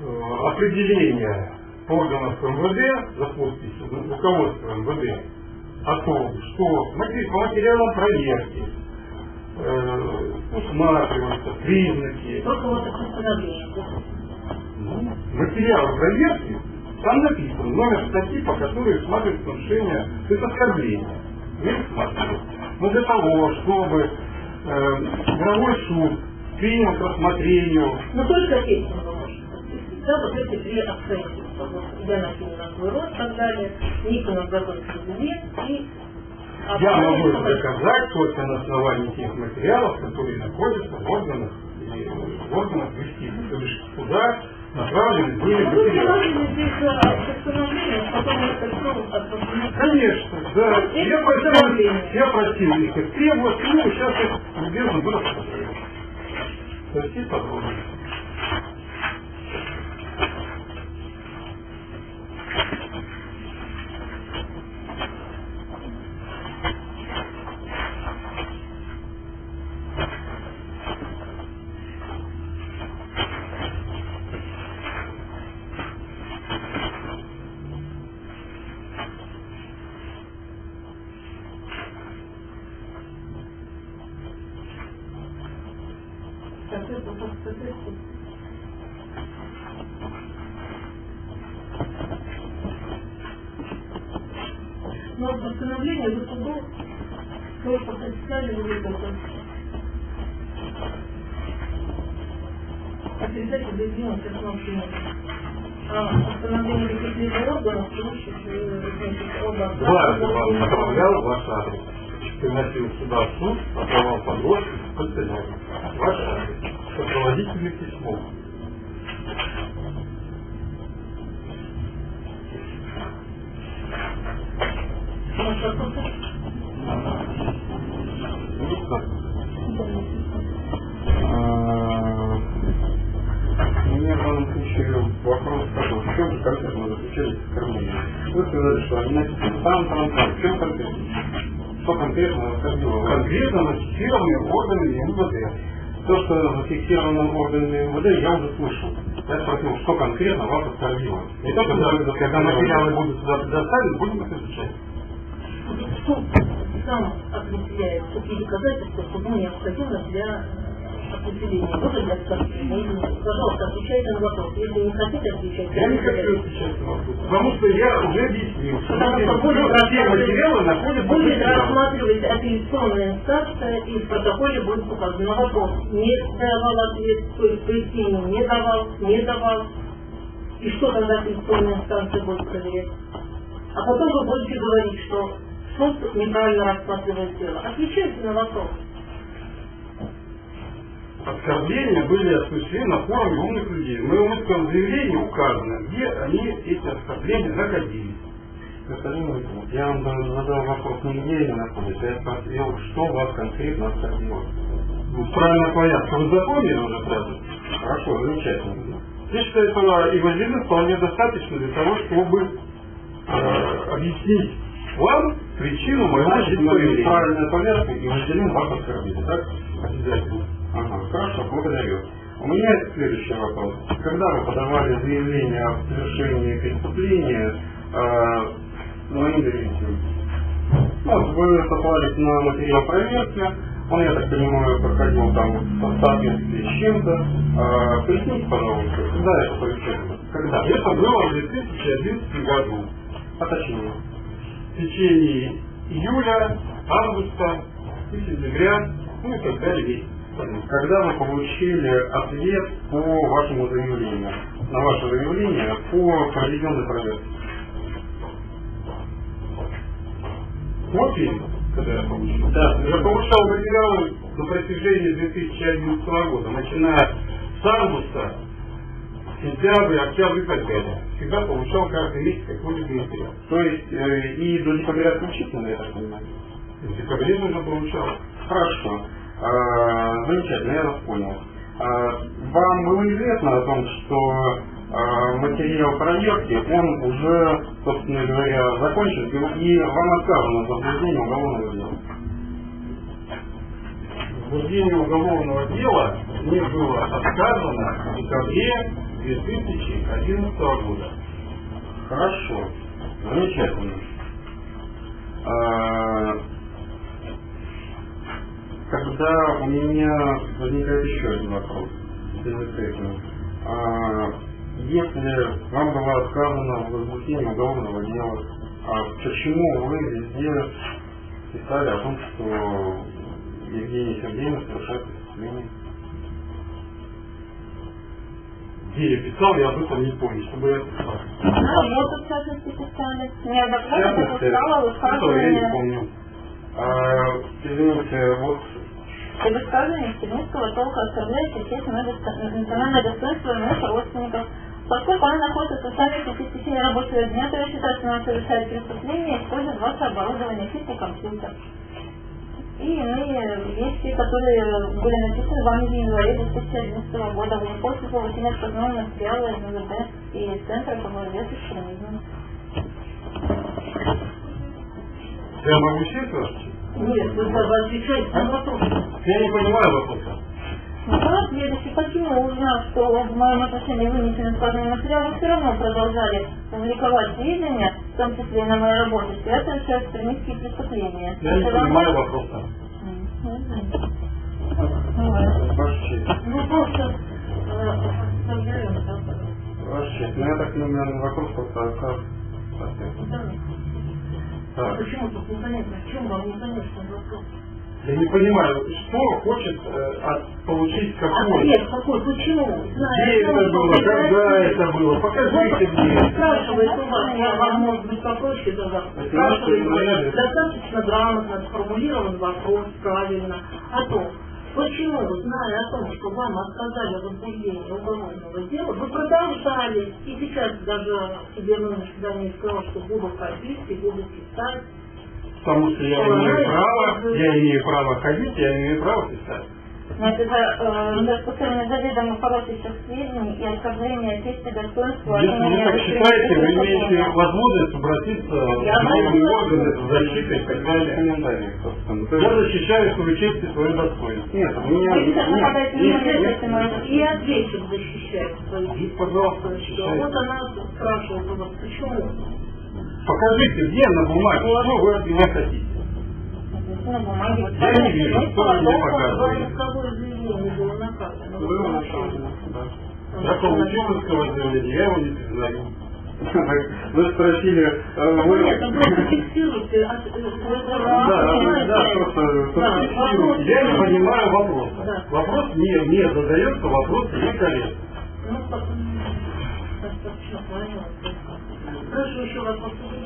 э, определение органов МВД за подписью руководства МВД о том, что по материалам проверки э, усматриваются признаки ну, материалы проверки, там написано номер статьи, по которой усматривается нарушение, то есть оскорбление. Но для того, чтобы э, мировой суд принял к рассмотрению Но только вы можете подтвердить. Да, вот эти две оценки. Я на свой рост и так далее. Никонов готовится век и... а Я потом могу доказать только на основании тех материалов, которые находятся в органах, и в органах юстиции. То есть куда направлены были а, потом это все отпустили. Конечно, да. Я просил, я просил их требовать, ну, сейчас их любезно было. Прости, подробно. Так, это вот это. Но постановление вы суду только представили вот это. А передача заявления к А постановление каких-либо органов, слушать, значит, оба... Дважды вам направлял ваш адрес. приносил сюда в суд, отдавал подростки в канцелярию. Ваш адрес. Сопроводительный письмо. Может, вопросы? А, У меня в данном случае вопрос такой, в чем же конкретно заключались оскорбления? Вы сказали, что они там, там, там, в чем конкретно? Что конкретно оскорбило вас? Конкретно нотифицированные органами МВД. То, что зафиксировано органами МВД, я уже слышал. Я спросил, что конкретно вас оскорбило. И то, когда, когда материалы будут сюда предоставлены, будем их изучать. Суд сам определяет какие доказательства суду необходимы для для нет. Пожалуйста, отвечайте на вопрос. Если не хотите отвечать, Я не хочу отвечать на вопрос, потому что я уже объяснил, Потому что будет все материалы находятся будет рассматривать апелляционная инстанция, и в протоколе будет указано вопрос. Не давал ответ, то есть пояснение не давал, не давал. И что тогда апелляционная инстанция будет проверять? А потом вы будете говорить, что суд неправильно рассматривает дело. Отвечайте на вопрос. Оскорбления были осуществлены на форуме умных людей. В моем исковом заявлении указано, где они, эти оскорбления, находились. Господин Митин, я вам да- задал вопрос, не где они находятся, я спросил, что вас конкретно оскорбило. Ну, правильно порядка. Вы запомнили уже сразу? Хорошо, замечательно. Я считаю, что и Владимир вполне достаточно для того, чтобы э, объяснить вам причину моего Значит, мы заявления. правильная поверка и Владимир вас оскорбили, так? Обязательно. Ага, хорошо, благодарю. У меня следующий вопрос. Когда вы подавали заявление о совершении преступления, э, моим доверителем, вот вы сослались на материал проверки, он, я так понимаю, проходил там в соответствии с чем-то. Э, поясните, пожалуйста, когда это получилось? Когда? Это было в 2011 году. А точнее. В течение июля, августа сентября, ну и так далее. Когда вы получили ответ по вашему заявлению, на ваше заявление по проведенной проверке? Вот именно, когда я получил. Да. Я получал материалы на протяжении 2011 года, начиная с августа, сентябрь, октябрь и так далее. Всегда получал каждый месяц какой-либо материал. То есть э, и до декабря включительно, я так понимаю? В декабре уже получал. Хорошо. А, замечательно, я вас понял. А, вам было известно о том, что а, материал проверки, он уже, собственно говоря, закончен, и вам отказано в возбуждении уголовного дела. Возбуждение уголовного дела мне было отказано в декабре 2011 года. Хорошо. Замечательно. А, Когда у меня возникает еще один вопрос, в. А, Если вам было отказано в возбуждении уголовного дела, а почему вы везде писали о том, что Евгений Сергеевна совершает преступление? Где я писал, я об этом не помню, чтобы я писал. Ну, вот, в частности, писали. В Неоднократно частности, писала этого я не помню. А, Извините, вот и высказывания экстремистского толка оскорбляющие честь надо- национальное достоинство иных родственников. Поскольку она находится в составе 57 рабочего дня, то я считаю, что она совершает преступление, использует ваше оборудование, чисто компьютер. И иные вещи, которые были написаны вами в январе 2011 года, вы после получения отказного материала из МВД и Центра по борьбе с экстремизмом. Я могу сесть вас? Нет, вы должны отвечать на вопрос. Я не понимаю вопроса. Вопрос следующий. Почему, узнав, что в моем отношении вынесены сказанные материалы, все равно продолжали публиковать сведения, в том числе и на моей работе, что я совершаю экстремистские преступления? Я не понимаю вопроса. Ну, просто э, Ваша честь. Ну, я так понимаю, вопрос просто отказ. Да. А почему тут непонятно? В чем вам непонятно вопрос? Я не понимаю, что хочет э, от, получить какой? Ответ какой? Почему? Зная Где это было? Когда это было? Покажите мне. Спрашивает у вас, я вам может быть попроще. Это Спрашивает достаточно грамотно сформулирован вопрос правильно о том, почему, зная о том, что вам отказали в возбуждении уголовного дела, вы продолжали, и сейчас даже судебное заседание сказал, что буду ходить и буду писать. Потому что я имею право, я имею право ходить, я имею право писать. Значит, это э, распространение заведомо порочащих сведений и оскорбление чести, достоинства. Если вы так считаете, вы имеете возможность обратиться новые понимаю. органы защиты и так далее. комментариев, собственно. Я защищаю свою честь и свое достоинство. Нет, у меня... Вы сейчас нет, нападаете на нет, нет, и ответчик защищает свою пожалуйста, защищайте. Вот она спрашивает у вас, почему? Покажите, где на бумаге, что вы от меня хотите. На бумаге. Я не вижу, что вы мне показываете. Было направлено, да. Я получил заявление, я его не признаю. Вы спросили, э, вы... Нет, ну просто фиксируйте. а, э, вы Да, просто-. Я не понимаю вопроса. Вопрос не, не задается, вопрос некорректный. Ну, так, м, достаточно понятно. Прошу еще раз повторить. Так,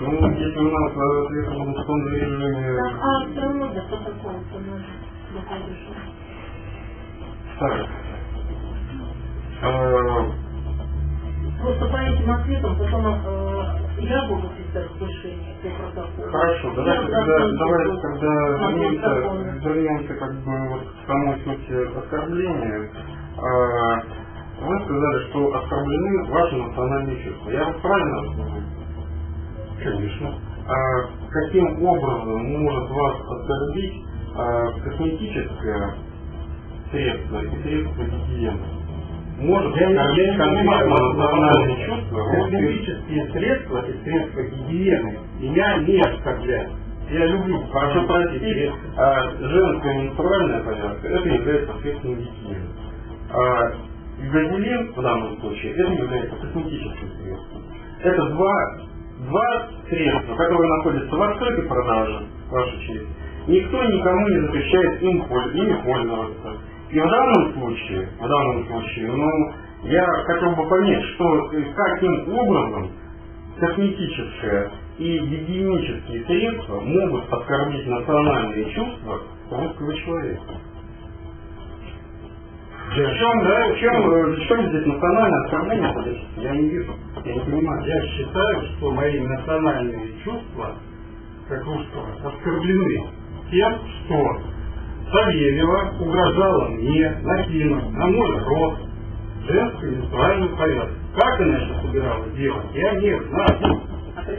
ну, если у нас э, ответы будут в том режиме... Так, а все равно до протокола нужно доходишь. Так. Э, Просто по этим ответам потом э, я буду писать решение по протоколу. Хорошо, давайте тогда, давайте тогда вернемся, вернемся как бы вот к самой сути оскорбления. А, Вы сказали, что оскорблены ваши национальные чувства. Я вас правильно? Конечно. А каким образом может вас оскорбить а, косметическое средство и средство гигиены? Может Я, оскорбить конкретно национальные чувства Косметические средства и средства гигиены меня не оскорбляют. Я люблю Прошу простить, а, женская менструальная повязка это является средством гигиены. А газелин в данном случае это является косметическим средством. Это два, два средства, которые находятся в открытой продаже, ваша честь. Никто никому не запрещает им, ими пользоваться. И в данном случае, в данном случае, ну, я хотел бы понять, что э, каким образом косметическое и гигиенические средства могут оскорбить национальные чувства русского человека. В чем, да, в чем, в чем здесь национальное оскорбление? Я не вижу, я не понимаю. Я считаю, что мои национальные чувства, как русского, оскорблены тем, что Савельева угрожала мне накинуть на мой рот женскую менструальную повязку. Как она это собиралась делать, я не знаю. А то,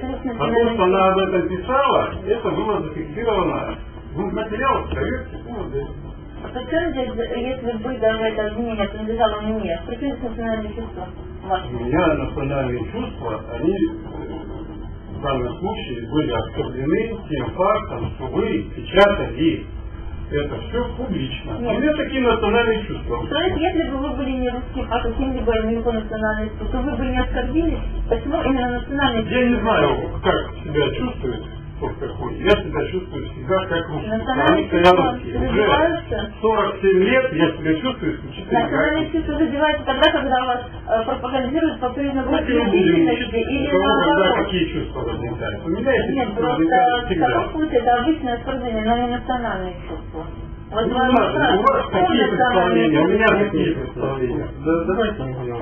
национальный что она об этом писала, это было зафиксировано в материалах советских УВД. А при чем здесь, если бы даже это обвинение принадлежало мне, здесь национальные чувства? У меня национальные чувства, они э, в данном случае были оскорблены тем фактом, что вы печатали это все публично. Нет. У меня такие национальные чувства. То есть, если бы вы были не русским, а каким-либо не по национальности, то вы бы не оскорбились? Почему именно национальные Я не знаю, как себя чувствует кто какой. Я себя чувствую всегда как русский. Потому что я чувства русский. Уже развиваются? 47 лет я себя чувствую исключительно как Национальные русский. чувства развиваются тогда, когда вас э, пропагандируют по признаку учить, или наоборот. какие чувства возникают. У меня эти Нет, просто в таком случае это обычное оскорбление, но не национальные чувства. Ну, ладно, у вас какие представления, у меня какие представления. Да, давайте не будем в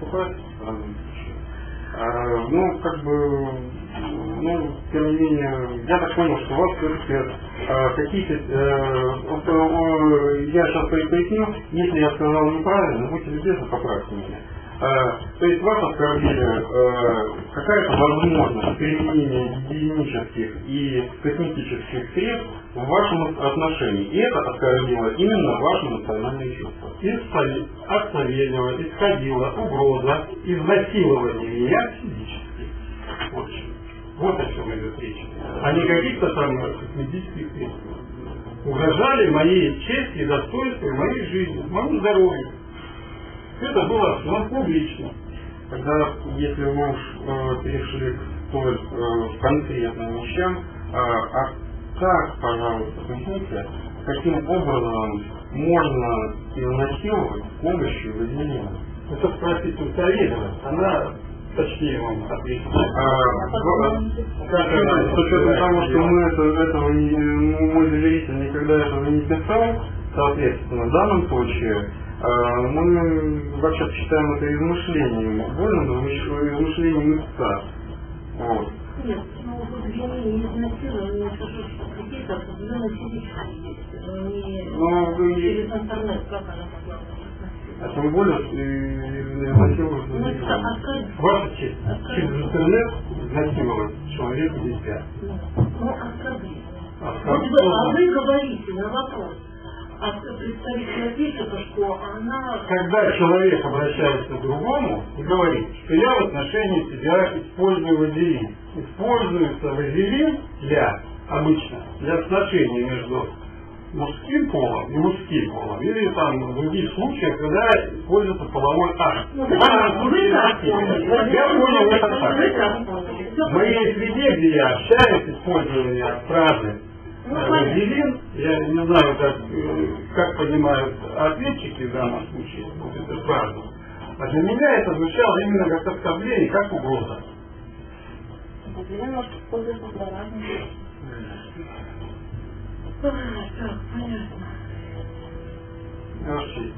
случае. А, ну, как бы, ну, тем не менее, я так понял, что у вас все-таки какие-то, э, э, я сейчас поясню, если я сказал неправильно, будьте любезны, поправьте меня. А, то есть вас оскорбили э, какая-то возможность применения гигиенических и косметических средств в вашем отношении. И это оскорбило именно ваши национальные чувства. Из Саве- от Савельева исходила угроза изнасилования меня физически. Вот, вот о чем идет речь. А не каких-то там косметических средств. Угрожали моей чести и достоинству, моей жизни, моему здоровью. Это было все публично. Тогда, если вы уж э, перешли к столь э, конкретным вещам, э, а так, пожалуйста, поясните, каким образом можно изнасиловать с помощью выделения? Это спросить у Савельева, она точнее вам ответит. А, это, с учетом того, что мы это, этого не, мой доверитель никогда этого не писал, соответственно, в данном случае а, мы вообще считаем это измышлением, вольным измышлением истца. Вот. Нет, ну, не изнасилование, это же какие-то определенные физические не Ну, через интернет, как она могла а тем более Ну, открыть, Ваша честь, через интернет изнасиловать человека нельзя. ну, оскорбить. А как- вы, а вы говорите на вопрос, а представитель ответчика, что она Когда человек обращается к другому и говорит, что я в отношении тебя использую вазелин. Используется вазелин для, обычно, для отношений между мужским полом и мужским полом. Или там в других случаях, когда используется половой акт. Ну, поняли. Я понял это так. так поняли. Всё В моей среде, где я общаюсь, использование фразы Ну, э, вазелин, я не знаю, как, э, как понимают ответчики в данном случае, вот эту фразу. А для меня это звучало именно как оскорбление, как угроза. Определенно может использоваться для разных. А, Так, понятно. Вообще,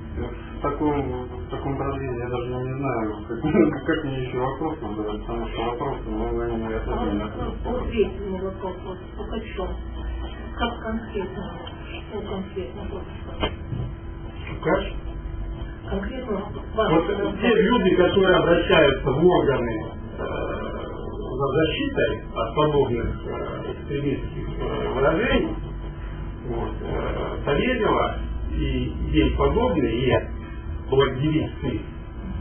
в таком, в таком продлении я даже не знаю, как, как мне еще вопросы задавать, потому что вопросы, ну, они, я А тоже не вот третий мой вопрос, вот Пугачев. Как конкретно, что конкретно хочешь? Как? Конкретно Вот те люди, которые обращаются в органы э, за защитой от подобных э, экстремистских э, выражений, вот, э, Савельева и ей подобные, и благодевицы,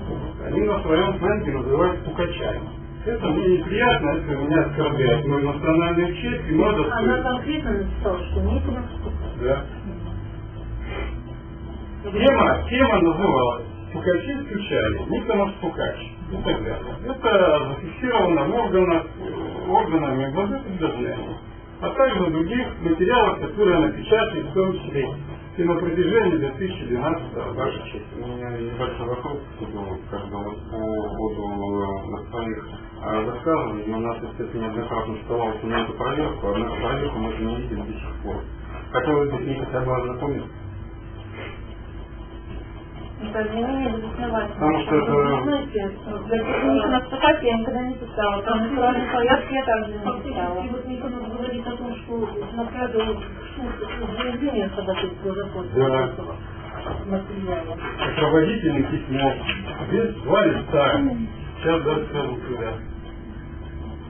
вот, они на своем сленге называют пукачами. Это мне неприятно, это меня оскорбляет мою национальную честь, и надо... Она конкретно написала, что вступать. Да. Тема, тема называлась «Пукачи исключали», Никонов Пукач и так далее. Это зафиксировано в органах, э, органами государственных, а также других материалах, которые напечатали, в том числе и на протяжении 2012 года. У меня небольшой вопрос к вот по ходу на своих а, высказываний. У нас, естественно, неоднократно ссылался на эту проверку, однако проверку мы же не видели до сих пор. Хотелось бы с ней хотя бы ознакомиться. Это обвинение безосновательно. Потому что это- Вы знаете, для технического спасать я никогда не писала. Там натуральный порядок я также не писала. Фактически вот Никонов говорит о том, что в суд заявление ходатайского закона Да. материала. Сопроводительное письмо, без два листа, сейчас даже скажу сюда.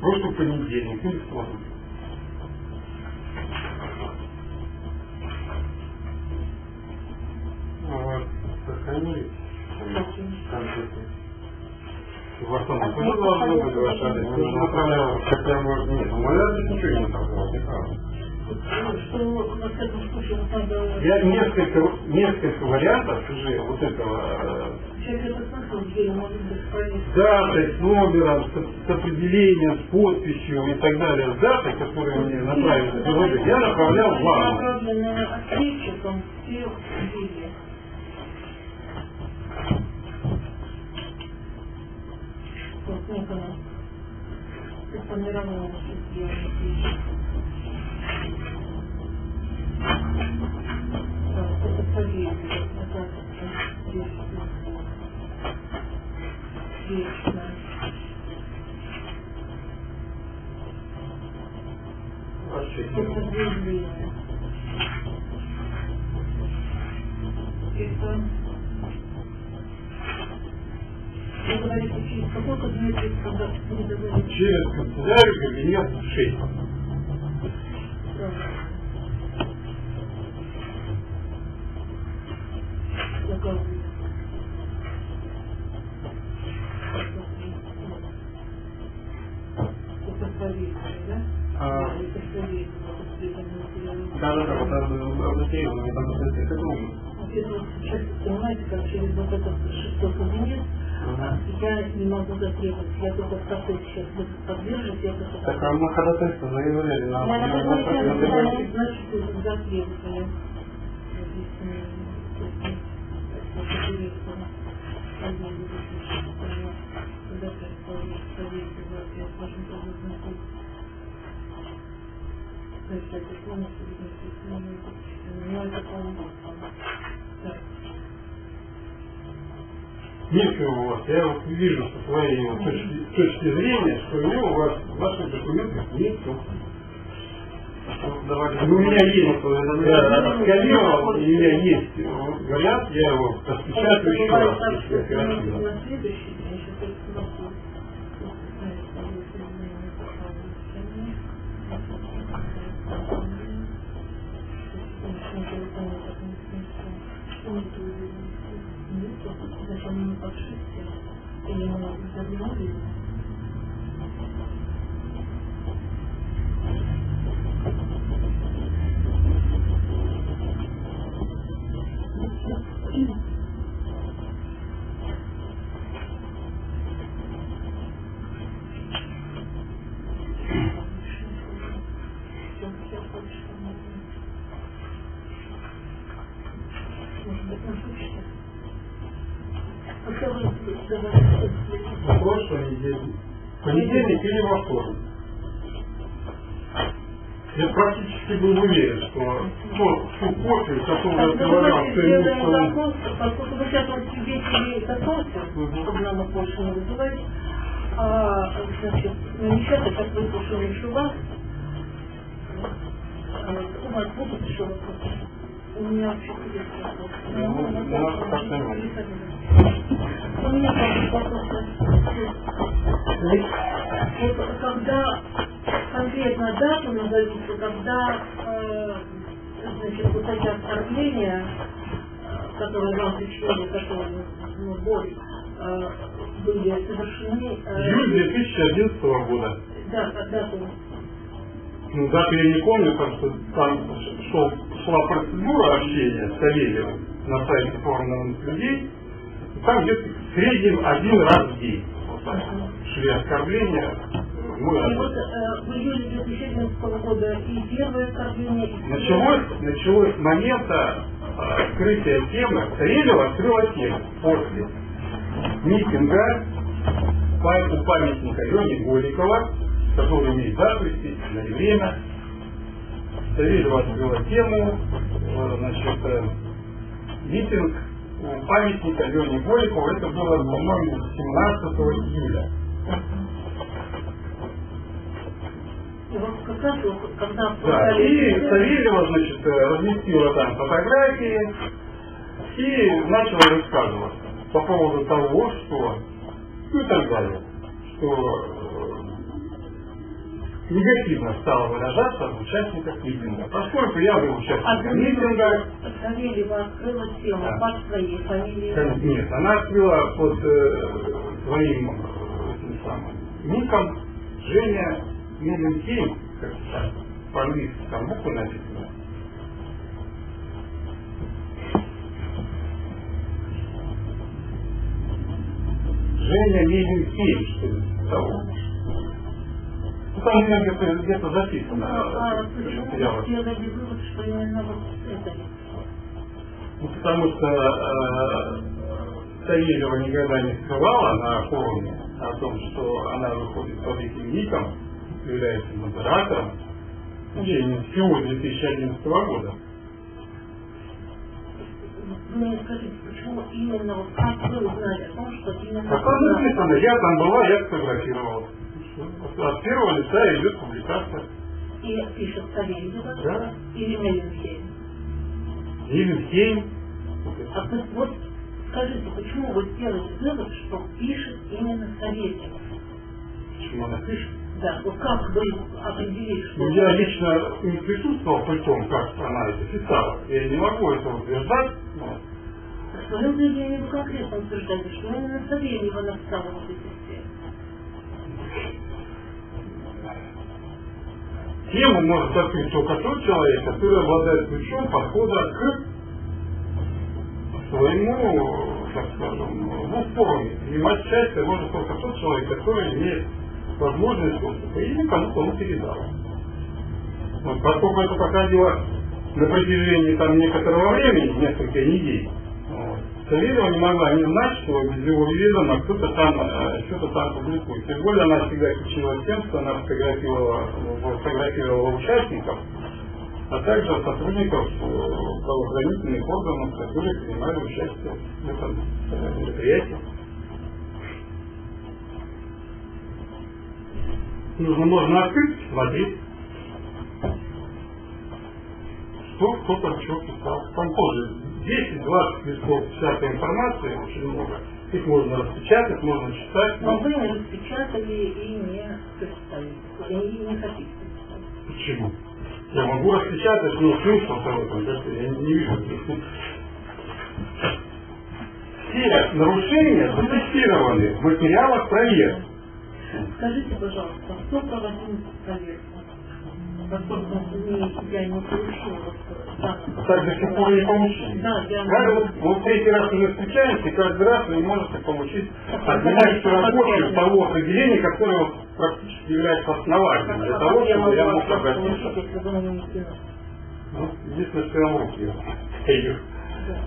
Прошлый понедельник, или вторник. Ну, вот, сохранились конфеты. В основном тоже должно быть ваш адрес. Ну, Тоже направлял. Хотя бы, нет, мой адрес ничего не направлял, вот надо... Я несколько, несколько вариантов уже вот этого э, может с датой, с номером, с, с определением, с подписью и так далее, с датой, которые мне направили. Я направлял вам. Направленные ответчиком все видели. Вот через канцелярию кабинет 6. Договор. Это Савельев, да? А. Да, да, да, вот это обращение, мне там это трудно. Вот это вот сейчас, понимаете, как через вот этот шестой Ага. я не могу затребовать, я только в такой сейчас поддерживать, я только Так, а мы ходатайство заявляли на Я на на- какой на- на- значит, затребовали. Нечего у вас. Я вот вижу со своей вот точки, точки зрения, что у него у вас в ваших документах нет. Давайте. Ну, у меня есть, да, отсканировал, и у меня есть вот, вариант, я его распечатаю еще раз. На следующий день, я Oni oczywiście zrobili. E, Ту копию, которую я прилагал к имуществу, Поскольку вы сейчас вот свидетелей готовьте, чтобы нам больше не вызывать, а, значит, ну сейчас, а сейчас выслушаем еще вас. А, У вас будут еще вопросы? У меня вообще есть вопросы. У нас пока что нет. У меня вопрос. Вот когда конкретно дату назовите, когда э, значит, вот эти оскорбления, э, которые вам причинили, которые ну, боль, э, были совершены, э, июль 2011 года. да, дату. Ну, дату я не помню, потому что там шел, шла процедура общения с Савельевым на сайте форума людей. Там где-то в среднем один раз в день вот так шли оскорбления. В мой И адрес. вот в июле 2011 года и первое оскорбление, Началось, началось с момента э, открытия темы. Савельева открыла тему после митинга у памятника Лени Голикова, который имеет дату, естественно, и время. Савельева открыла тему, э, значит, э, митинг у памятника Лене Голикову, это было, по-моему, 17 июля. И вот как раз когда Да, и Савельева, значит, э, разместила там фотографии и начала рассказывать по поводу того, что, ну и так далее, что э, негативно стало выражаться в участниках митинга. Поскольку я был А участником митинга, Савельева открыла тему Да. под своей фамилией. Нет, она открыла под э, своим э, этим самым ником Женя Миленкин, как так, по-английски там буквы написаны. Женя Миленкин, что ли, того. Ну, там где-то где записано. А почему материалы. вы сделали вывод, что именно вот это? Ну, потому что э, Савельева никогда не скрывала на форуме о том, что она выходит под этим ником, является модератором в течение всего 2011 года. Вы мне скажите, почему именно, вот как вы узнали о том, что именно... Как там написано, я там была, я сфотографировала. От первого лица идет публикация. И пишет Савельева Да. или Меленхейм? Или 7. А вот скажите, почему вы сделали вывод, что пишет именно Савельева? Почему она пишет? Да, вот как вы определили, что... Ну, я лично не присутствовал при том, как она это писала. Я не могу это утверждать. но В своем заявлении вы конкретно утверждаете, что именно Савельева написала вот эти все. Тему может открыть только тот человек, который обладает ключом подхода к своему так скажем, в упоре принимать участие может только тот человек, который имеет возможность доступа, или кому-то он передал. Вот, поскольку это проходило на протяжении там некоторого времени, несколько недель, вот, Савельева не могла не знать, что без его ведома кто-то там э, что-то там публикует. Тем более она всегда отличилась тем, что она фотографировала, фотографировала участников, а также сотрудников э, правоохранительных органов, которые принимали участие в этом э, мероприятии. Нужно можно открыть, смотреть, что кто-то что писал. Там тоже 10-20 листов всякой информации, очень много. Их можно распечатать, можно читать. Но вы не распечатали и не представили. И не хотите. Почему? Я могу распечатать, но смысл в этом, я не вижу. Все нарушения зафиксированы в материалах проверки. Скажите, пожалуйста, кто проводил проверку? Поскольку я не получила вот Так до сих пор не получили. Да, я Каждый, вот, третий раз мы встречаемся, и каждый раз вы не можете получить всю рабочую того определения, которое практически является основанием для того, чтобы я мог обратиться. Ну, единственное, что я даю. Да.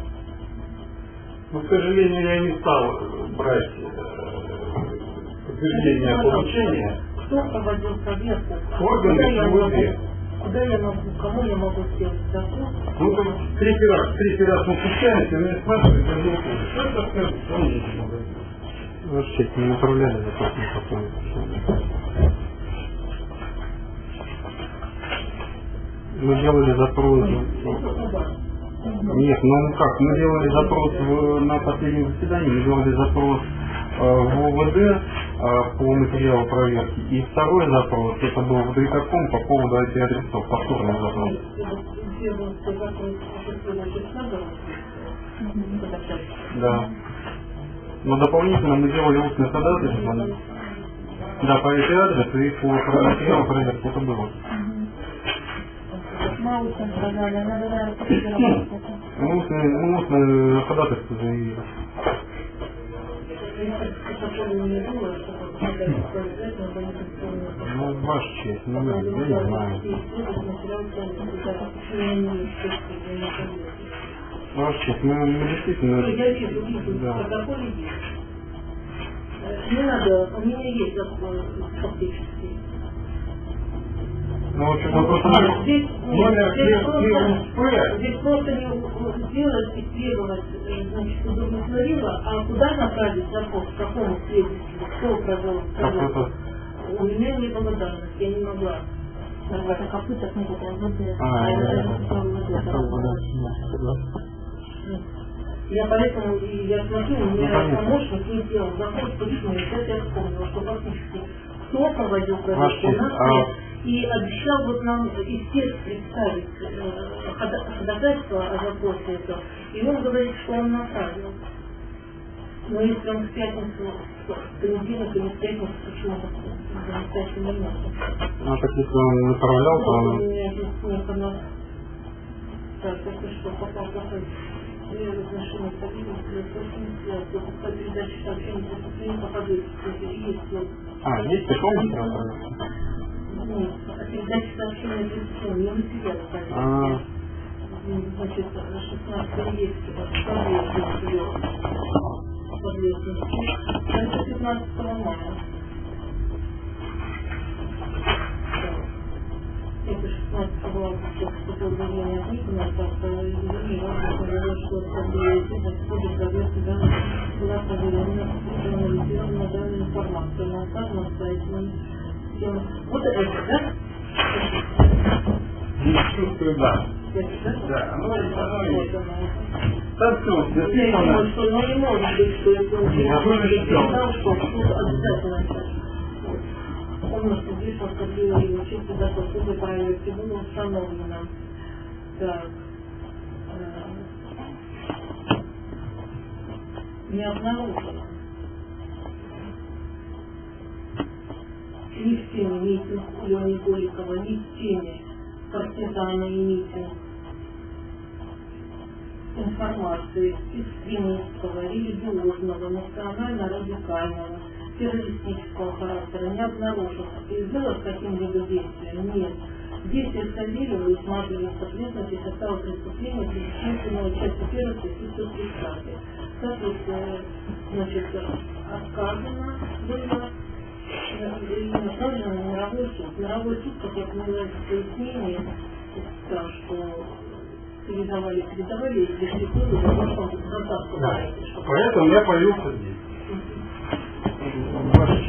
Но, к сожалению, я не стал брать э, подтверждение получения. Кто проводил проверку? Органы я могу- СМВ. Куда я могу, кому я могу сделать запрос? Ну, там третий раз, третий раз мы встречаемся, меня спрашивают, я говорю, что это скажет, что он не. Ваша честь, мы направляли запрос на такое Мы делали запрос... Нет, ну как, мы делали запрос в- на последнем заседании, мы делали запрос э, в ОВД по материалу проверки. И второй запрос, это был в ДККом по поводу IP-адресов, повторный запрос. Да. Но дополнительно мы делали устное ходатайство. Да, по IP-адресу и по материалу проверки это было. Мы устное, мы устное ходатайство заявили. Ну, ваша честь, ну, я не знаю. Ваша честь, мы, мы действительно... Я вижу, вижу, в Да. Не надо, у меня есть закон фактически. Ну, в общем, мы просто Нет, здесь, номер здесь просто, здесь просто не у- сделать, фиксировать, э, значит, удовлетворила, а куда направить запрос, к какому следователю, кто проверку? это? У меня не было данных, я не могла. Это копыта книга МВД. А, это я- поэтому и я смотрю, у Ну, меня помощник не сделал запрос почему сейчас я вспомнила, что фактически кто проводил проверку честь, нас а-. И обещал вот нам из всех представить э, хода- ходатайство о запросе этого, и он говорит, что он направил. Но если он в пятницу, в понедельник или в пятницу, почему-то в настоящий момент. Ну, так если он направлял, то он... здесь нет она. Так, это что, попал какой Меры отношения к правительству, по передаче сообщений поступления по подвеске. Есть вот. А, есть такой сообщений поступления, не материал, А. Значит, 16 есть. Это 15 мая. Это 16 августа поступил заявление от Никона, что июня важно сказать, что это будет проверка данных была проверена, проанализирована данная информация. На указанном сайте всем. Вот это, да? не чувствую, да. Да? Да, ну, оно есть. оно. Я записано. думаю, что ну, не может быть, что Я считал. знал, что суд обязательно это. Он здесь поступил и чисто за суды проверки было установлено. Так. э, Не обнаружено. Ни в теме митинг Леони Голикова, ни в теме партизана и митинг информации экстремистского, религиозного, национально-радикального, террористического характера не обнаружено. И сделать каким-либо действием нет. Действия Савельева усматриваются признаки состава преступления предусмотренного части 1 статьи 130. Соответственно, значит, отказано было на суд. Мировой суд, как поняла из пояснения, сказал, что передавали, передавали, и пришли к выводу, что он Да. Поэтому я появился здесь. Ваша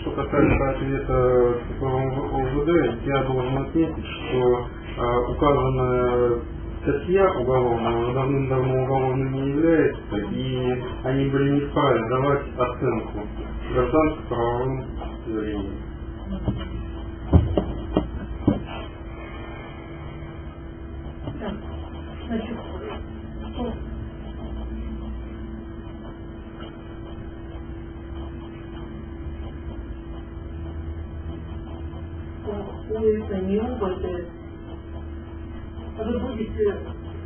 что касается ответа ОВД, я должен отметить, что а, указанная статья уголовная уже давным-давно уголовной не является, и они были не вправе давать оценку гражданско-правовым заявлениям. Так, значит, улица не угодит. Вы будете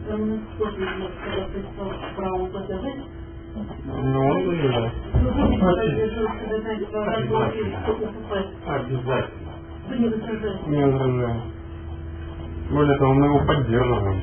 равносторонне, когда пришел право подавать, Ну, он заявляет. вы будете покупать. Обязательно. Вы не возражаете. Не возражаем. Более того, мы его поддерживаем.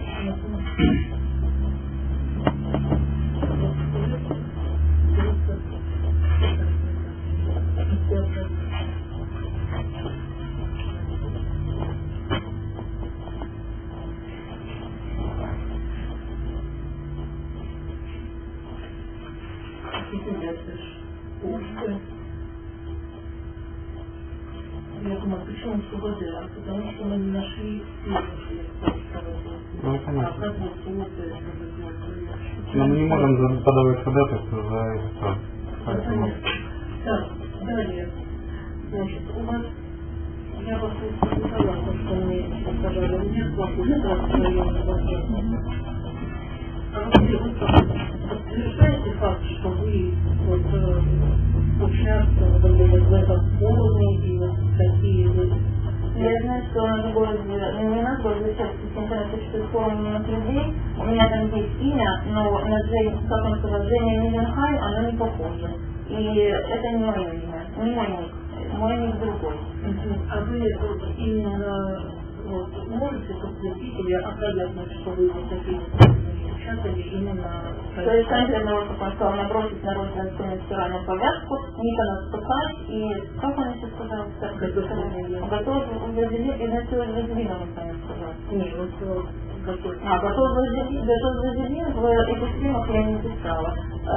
Не можем подавать ходатайство за это. Поэтому Так, далее. Значит, у вас, я вас согласна, что мне сказали, у меня плохой района А вообще вы как, подтверждаете факт, что вы вот э, участвовали в этом форуме и такие вот Я знаю, что в городе, ну не у нас в городе, сейчас интернет существует форум юных людей, у меня там есть имя, но на Джей, как он сказал, Женя Миленхай, оно не похоже. И это не мое имя, не мой ник, мой ник другой. А вы вот именно вот, можете подтвердить или опровергнуть, что вы вот такие участвовали именно То есть как он сказал, набросить на розовую стиральную повязку, Никона спасать и, как он еще сказал, так, готов вазелин и насиловать вазелином, он сказал. Нет, вот А, готов вазелин, готов вазелин в этих фильмах я не писала. Э,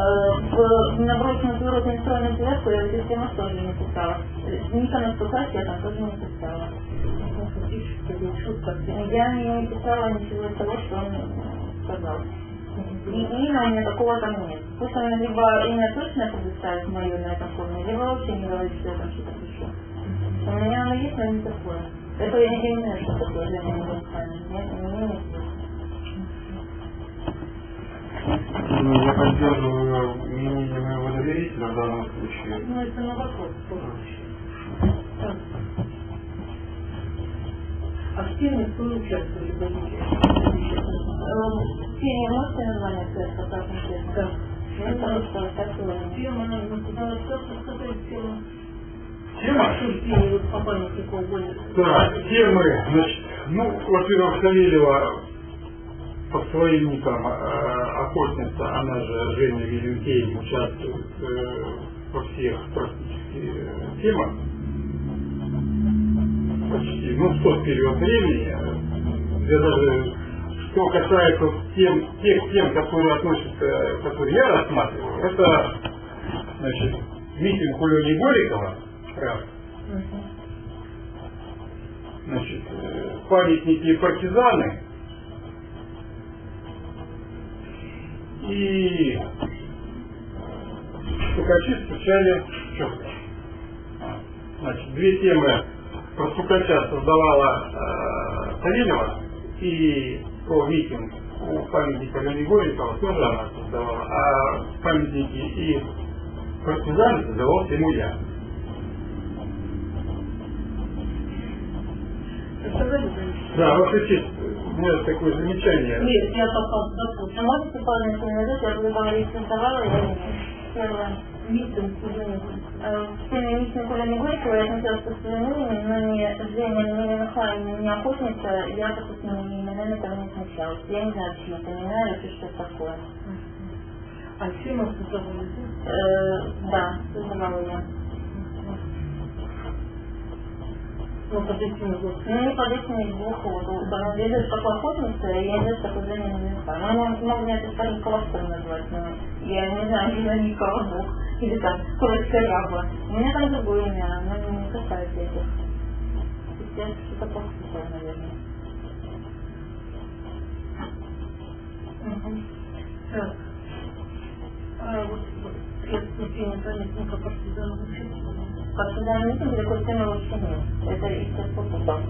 В набросенную природную стиральную повязку я в этих фильмах тоже не писала. Никона спасать я там тоже не писала. Я не писала ничего из того, что он э, сказал. И имя у меня такого там нет. Пусть он либо имя точно предоставит мое на этом форуме, либо вообще не говорит, что я там что-то пишу. У меня оно есть, но не такое. Это я не знаю, что такое для меня не Нет, у меня нет. ну, я поддерживаю мнение моего доверителя в данном случае. Ну, это на вопрос Так. А эмоции названия церкви, как конкретно. Да. Ну, потому что так было. Тема, наверное, куда как сказать тема? Тема? Так, темы, значит, ну, во-первых, Савельева по своим никам э, охотница, она же Женя Вилюкей, участвует э, во всех практически э, темах. Почти, ну, в тот период времени. э, Я даже, что касается тем, тех тем, которые относятся, которые я рассматриваю, это, значит, митинг Лени Горикова, раз, значит, э, памятники партизаны и стукачи стучали. А, Значит, две темы про стукача создавала э, Савельева и про митинг у памятника Лени Горикова тоже она создавала, а памятники и партизаны создавал ему я. Да, ваша честь, меня такое замечание. Нет, я попал, допустим, Можете полностью назад, я буду говорить создавала, я не извините. Э, В теме митинга Коля Негорького я отметила с сожалением, но не Женя, не Михаил, не охотница, я, допустим, именами там не смущалась. Я не знаю, почему это не нравится, что это такое. А вы создавали? Э, Да, создавала я. Ну, под этим вот. Ну, не под этими двух вот, там ведет как охотница, и я ведет такой Женя не Михаил. Ну, он мог меня это старым колоктором назвать, но я не знаю, что они колобок, или там, кровь ряба. У меня там другое имя, оно не касается этих. Я что-то похожее, наверное. Мгм. Так. А вот предступление памятника партизанам Партизан митинг такой темы вообще нет. Это из способов.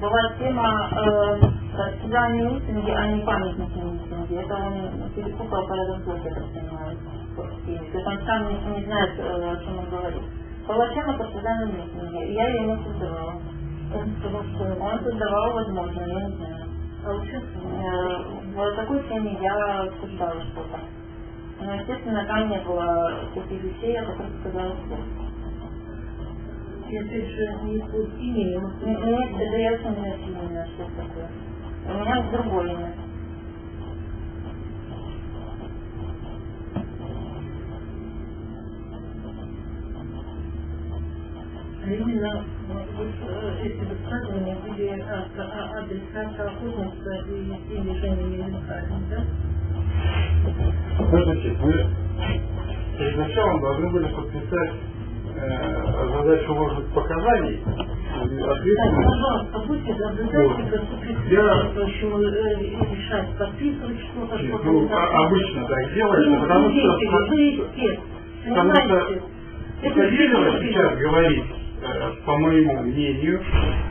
Бывает тема э, партизанные митинги, а не памятники митинги. Это он перепутал порядок слов, я так понимаю. То есть он сам не, не знает, э, о чем он говорит. Была тема партизанные митинги, и я ее не создавала. Он сказал, что Он создавал, возможно, я не знаю. участвовал. Э, В такой теме я обсуждала что-то. Но, естественно, там не было таких вещей, о которых сказала вслух. И опять же, не именем. Нет, это я сам не что такое. У меня другое имя. Именно вот, э, эти высказывания были от а- адресата охотница и или Женя Михайловна, да? Подождите, вы перед началом должны были подписать э, задачу ложных показаний ответственность. пожалуйста, будьте дайте поступить Я- следующему э, решать, подписывать что-то, что-то. Ну, а- обычно так делается, потому что, потому что Савельева сейчас говорит, э, по моему мнению,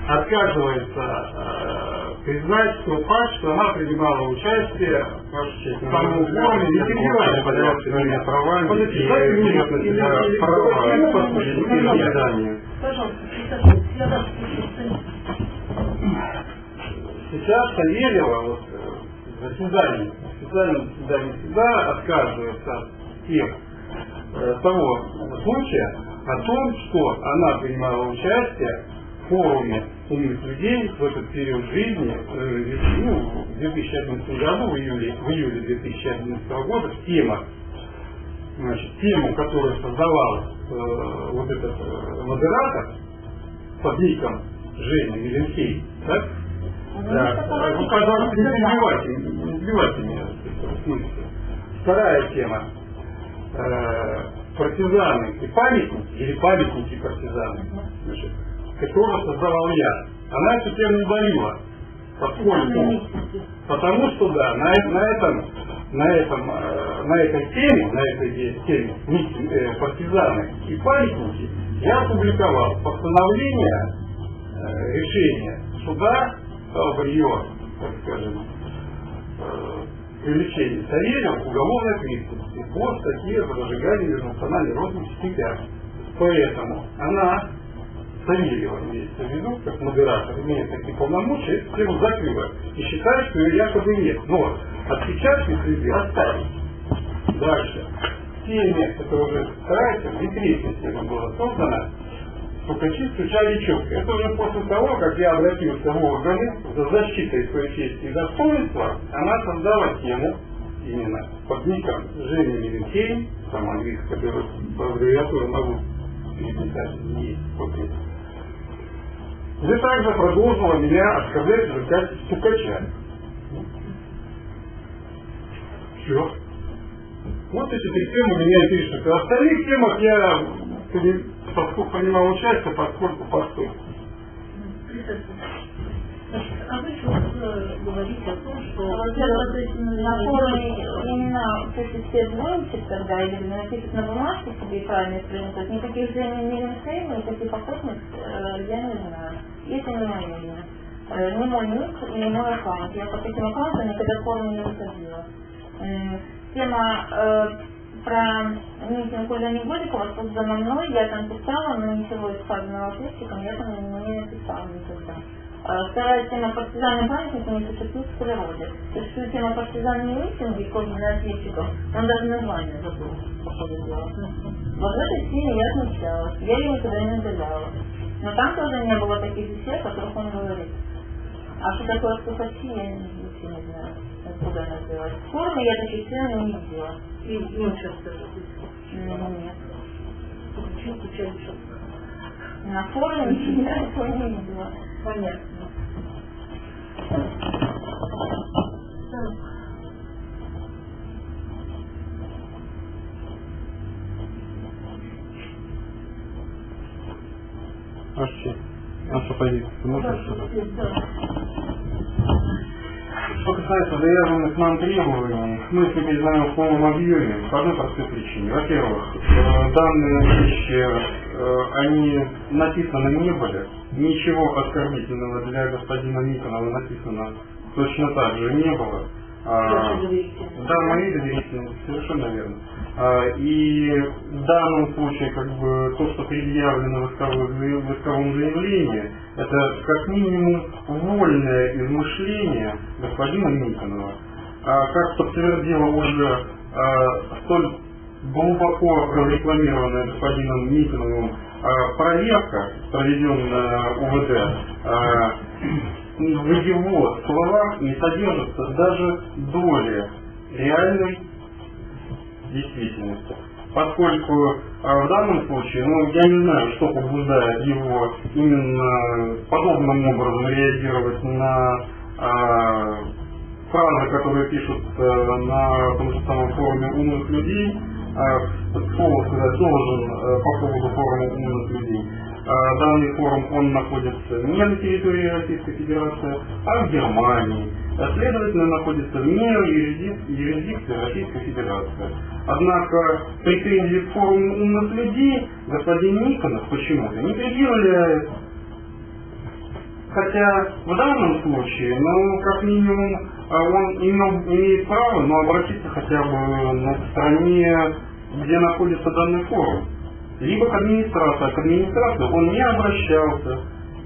отказывается э, признать тот факт, что она принимала участие в самом форуме, не перебивайте, пожалуйста, своими правами и берет на себя права и вас слушаю. Сейчас Савельева вот, э, в заседании, в официальном заседании суда отказывается от тех э, того случая о том, что она принимала участие в форуме умных людей в этот период жизни, э, ну, в 2011 году, в июле, в июле 2011 года, тема, значит, тему, которую создавал э, вот этот э, модератор под ником Женя Миленкей, да? Да. Ну, пожалуйста, не перебивайте, не сбивайте меня в смысле. Вторая тема. Э, партизаны и памятники, или памятники партизаны, значит, которые создавал я. Она эту тему удалила. Поскольку, потому что да, на, э- на этом, на этом, э, на этой теме, на этой теме э, партизаны и памятники я опубликовал постановление э, решения суда об ее, так скажем, э, привлечении Савельева уголовной ответственности по статье за разжигание межнациональной розницы степя. Поэтому она, Савельева, имеется в виду, как модератор, имеет такие полномочия, тему закрыла и считает, что ее якобы нет. Но отпечатки следы оставить. Дальше. Теме, это уже вторая тема, и третья тема была создана, стукачи стучали четко. Это уже после того, как я обратился в органы за защитой своей чести и достоинства, она создала тему именно под ником Женя Милентей, там английская аббревиатура могу переписать, не копии. Где также продолжила меня оскорблять в качестве стукача. Все. Вот эти три темы меня интересуют. А остальных темах я, поскольку принимал участие, поскольку. Значит, а вы сейчас э, говорите о том, что на форуме именно пусть все звонят тогда или напишут на бумажке себе правильно принесут. Никаких Женя Миленхейма, никаких охотниц э, я не знаю. Это не мое Не мой ник не мой аккаунт. Я под этим аккаунтом никогда в форум не выходила. Тема э, про митинг Ольги Годикова создана мной, я там писала, но ничего из сказанного ответчиком я там не написала никогда. Вторая тема партизанной памятника не существует в природе. Существует тема партизанные митинги, кожаных ответчиков, он даже название забыл, по ходу дела. Вот в этой теме я отмечалась, я ее никогда не удаляла. Но там тоже не было таких вещей, о которых он говорит. А что такое сухачи, я вообще не знаю, откуда она взялась. В форме я таких цен не видела. И им Ну, Нет. Почему включали что На форуме я такого не видела. Понятно. Так. Вообще, наша позиция. Можно что-то? Что касается навязанных нам требований, мы их не признаем в полном объеме по одной простой причине. Во-первых, э, данные вещи, э, они написаны не были. Ничего оскорбительного для господина Никонова написано точно так же не было. А, да, мои доверительные, совершенно верно. А, И в данном случае, как бы, то, что предъявлено в исковом заявлении, это как минимум вольное измышление господина Никонова. А, Как подтвердила уже а, столь глубоко разрекламированная господином Никоновым проверка, проведенная УВД, в его словах не содержится даже доли реальной действительности. Поскольку а, в данном случае, ну, я не знаю, что побуждает его именно подобным образом реагировать на а, фразы, которые пишут э, на том же самом форуме умных людей, к слову сказать, должен э, по поводу форума умных людей. А, Данный форум, он находится не на территории Российской Федерации, а в Германии. Следовательно, находится вне юрисдик- юрисдикции Российской Федерации. Однако претензии к форуму умных людей господин Никонов почему-то не предъявляет. Хотя в данном случае, ну, как минимум, а, он имеет право, но обратиться хотя бы к стране, где находится данный форум. Либо к администрации, а к администрации он не обращался.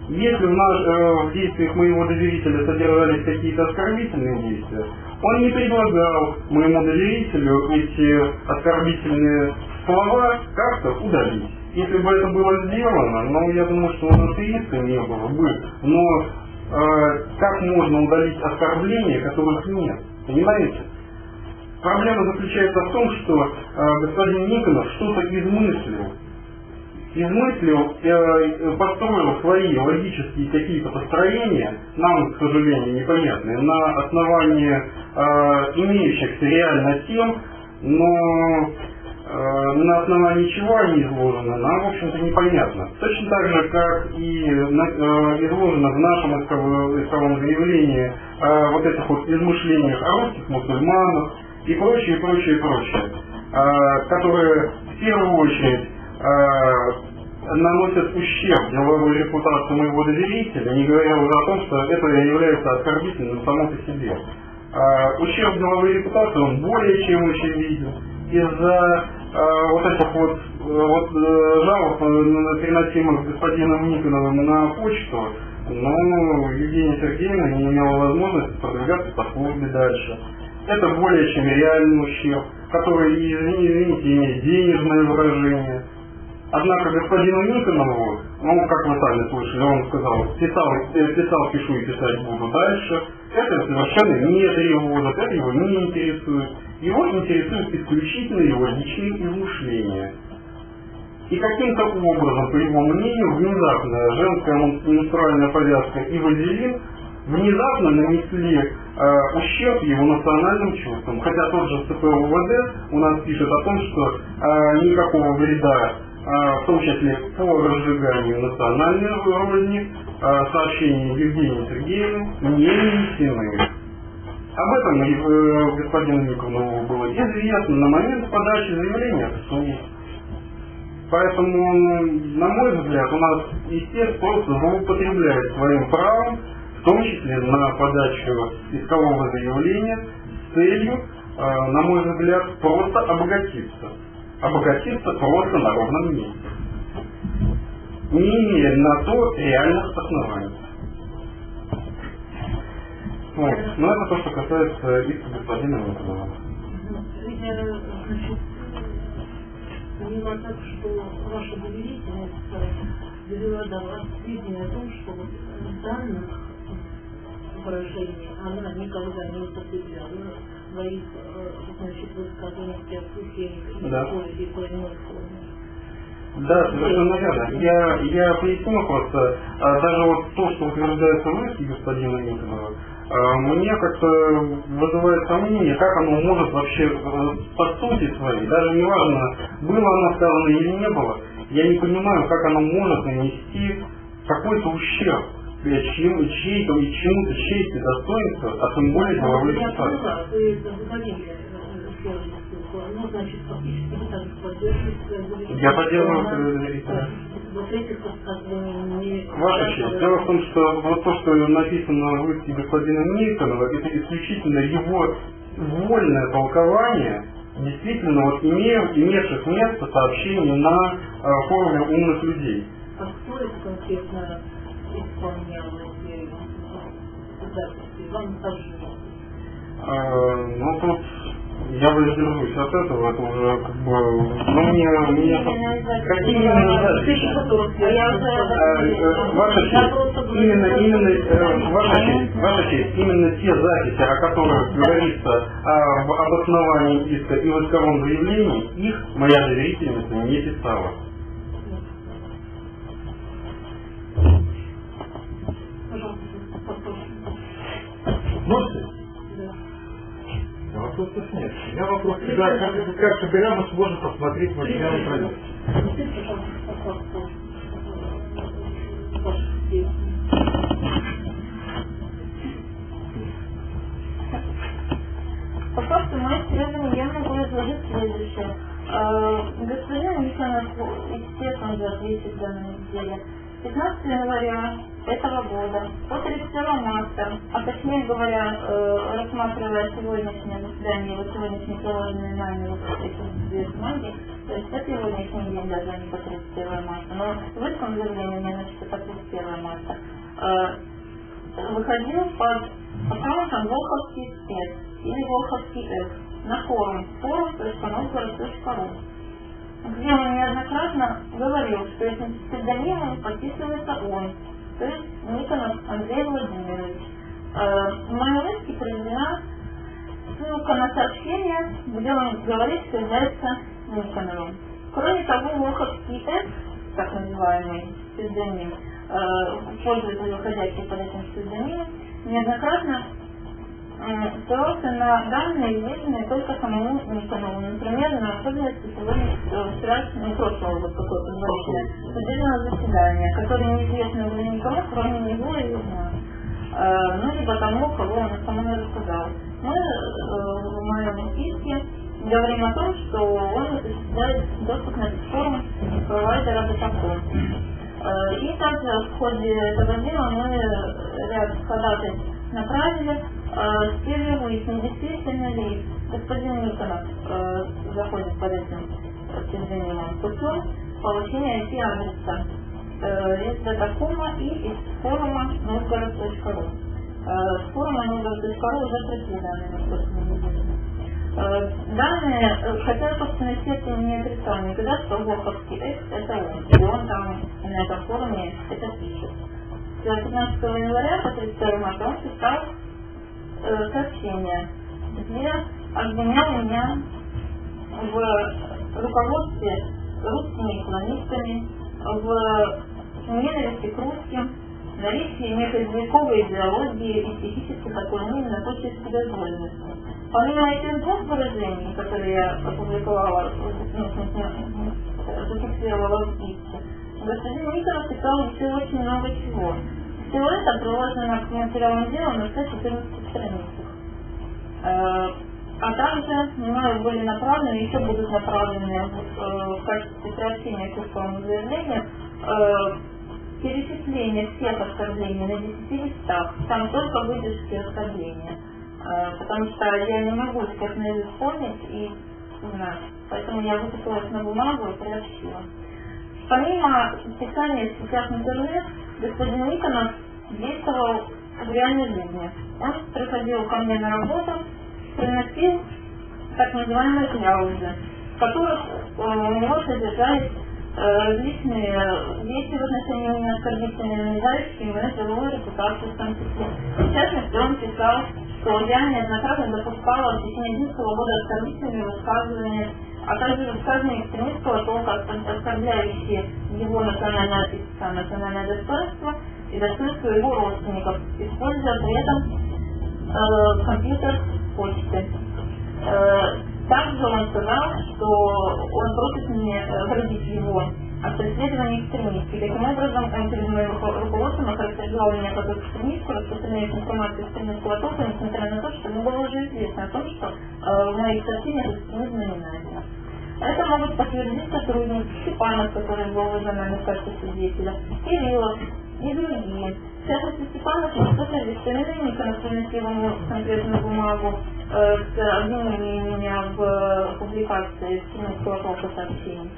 Если в, наш- э, в действиях моего доверителя содержались какие-то оскорбительные действия, он не предлагал моему доверителю эти оскорбительные слова как-то удалить. Если бы это было сделано, ну, я думаю, что и риска не было бы. Но э, как можно удалить оскорбления, которых нет? Понимаете? Проблема заключается в том, что э, господин Никонов что-то измыслил. Измыслил, э, построил свои логические какие-то построения, нам, к сожалению, непонятные, на основании э, имеющихся реально тем, но э, на основании чего они изложены, нам, в общем-то, непонятно. Точно так же, как и изложено в нашем исковом, заявлении э, вот этих вот измышлениях о русских мусульманах и прочее, прочее, прочее, э, которые в первую очередь наносят ущерб деловой репутации моего доверителя, не говоря уже о том, что это является оскорбительным само по себе. А, ущерб деловой репутации он более чем очевиден. Из-за а, вот этих вот, э, вот э, жалоб, э, переносимых господином Никоновым на почту, ну, Евгения Сергеевна не имела возможности продвигаться по службе дальше. Это более чем реальный ущерб, который, извини- извините, имеет денежное выражение. Однако господину Никонову, ну, как вы сами слышали, он сказал, писал, э, писал, пишу и писать буду дальше. Это совершенно не тревожит, это его не интересует. Его интересует исключительно его личные измышления. И каким-то образом, по его мнению, внезапная женская менструальная повязка и вазелин внезапно нанесли э, ущерб его национальным чувствам. Хотя тот же ЦП УВД у нас пишет о том, что э, никакого вреда, в том числе по разжиганию национальной розни, э, сообщения Евгении Сергеевны не нанесены. Об этом э, господину Никонову было известно на момент подачи заявления в суд. Поэтому, на мой взгляд, у нас истец просто злоупотребляет своим правом, в том числе на подачу искового заявления с целью, э, на мой взгляд, просто обогатиться. Обогатиться просто на ровном месте. Не имея на то реальных оснований. Вот. Но это то, что касается иска господина Николаева. Я, значит, поняла так, что ваша доверительность довела до вас сведения о том, что вот данных выражений она никогда не употребляла своих, э, значит, обсуждениях и Да. или иной форме. Да, совершенно верно. Я, я поясню просто, а, даже вот то, что утверждается в иске господина Никонова, а, мне как-то вызывает сомнение, как оно может вообще э, по сути своей, даже неважно, было оно сказано или не было, я не понимаю, как оно может нанести какой-то ущерб э, чьим- чьей-то и чему-то честь и достоинство, а тем более деловой Я ситуации. вы э, ссылку. Ну, значит, фактически вы так поддерживаете доверительность. Я поддерживаю доверительность. э, Вот этих высказываний не... Ваша честь, дело в том, что вот то, что написано в иске господина Никонова, это исключительно его вольное толкование действительно вот имеев- имевших место сообщений на э, форуме умных людей. А кто это конкретно Э, ну тут я воздержусь от этого, это уже как бы, ну мне, мне какие именно? А э, Ваша честь, именно, именно, э, ваша честь, ваша честь, именно те записи, о которых говорится о- в обосновании иска и в исковом заявлении, их моя доверительница не писала. Можете? Да. Вопросов нет. У меня вопрос, когда, как, как соберем, мы сможем посмотреть материалы проекта. По факту э, ваших действий. По факту моей исследования я могу изложить следующее. Э, Господин Никонов, естественно, ответит в данном деле. 15 января этого года. По 31 марта, а точнее говоря, э, рассматривая сегодняшнее заседание, вот сегодняшние положенные нами вот две бумаги, то есть по сегодняшний день даже а не по 31 марта, но в этом заявлении значит по 31 марта, э, выходил под аккаунтом Волховский спец или Волховский Экс на форум. Forum.novgorod.ru где он неоднократно говорил, что этим псевдонимом подписывается он, то есть Никонов Андрей Владимирович. В моем иске приведена ссылка на сообщение, где он говорит, что является Никоновым. Кроме того, Волховский Экс, так называемый псевдоним, э, пользователь, выходящий под этим псевдонимом, неоднократно ссылался на данные, известные только самому Никонову. Например, на особенности сегодня э, вчерашнего, прошлого вот какого-то судебного заседания, которое неизвестно было никому, кроме него и его. Э, ну, либо тому, кого он самому рассказал. Мы э, в моем списке говорим о том, что он осуществляет доступ на форум провайдера Бетакон. Э, И также в ходе этого дела мы ряд ходатайств направили э, с целью выяснить, действительно ли господин Никонов э, заходит под этим псевдонимом путем получения IP-адреса э, из Датакома и из форума Новгород.ру. Э, С форума Новгород.ру уже пришли данные. Э, Данные, э, хотя, собственно, естественно, не отрицал никогда, что Волховский Экс это он. И он там на этом форуме это пишет. С 15 января по 31 марта он писал э, сообщение, где обвинял меня в руководстве русскими исламистами, в ненависти к русским, наличии некой белковой идеологии и психических отклонений на почве вседозволенности. Помимо этих двух выражений, которые я опубликовала, ну, зафиксировала в списке, господин Николов писал еще очень много чего. Все это приложено к материалам дела на 114 страницах. Э, А также мною были направлены, еще будут направлены э, в качестве сообщения к устному заявлению э, перечисление всех оскорблений на 10 листах, там только выдержки оскорбления. Потому что я не могу сейчас наизусть вспомнить и знать. Поэтому я выписалась на бумагу и приобщила. Помимо писания в сетях интернет, господин Никонов действовал в реальной жизни. Он приходил ко мне на работу, приносил так называемые кляузы, в которых у него содержались различные вещи в отношении меня оскорбительные, нанижающие мою деловую репутацию в том числе. В частности, он писал, что я неоднократно допускала в течение длительного года оскорбительные высказывания, а также высказывания экстремистского толка, оскорбляющие его национальное, национальное достоинство и достоинство его родственников, используя при этом э, компьютер почты. Э, также он сказал, что он просит оградить э, его от преследования экстремистки. Таким образом, он перед моим руководством охарактеризовал меня как экстремистку, распространяющую информацию экстремистского толка, несмотря на то, что ему было уже известно о том, что э, в моих сообщениях экстремизма не найдено. Это могут подтвердить сотрудники Степанов, который был вызван на качестве свидетеля, Кириллов и другие. В частности, Степанов когда приносил ему конкретную бумагу э, с обвинением меня в э, публикации экстремистского толка сообщений.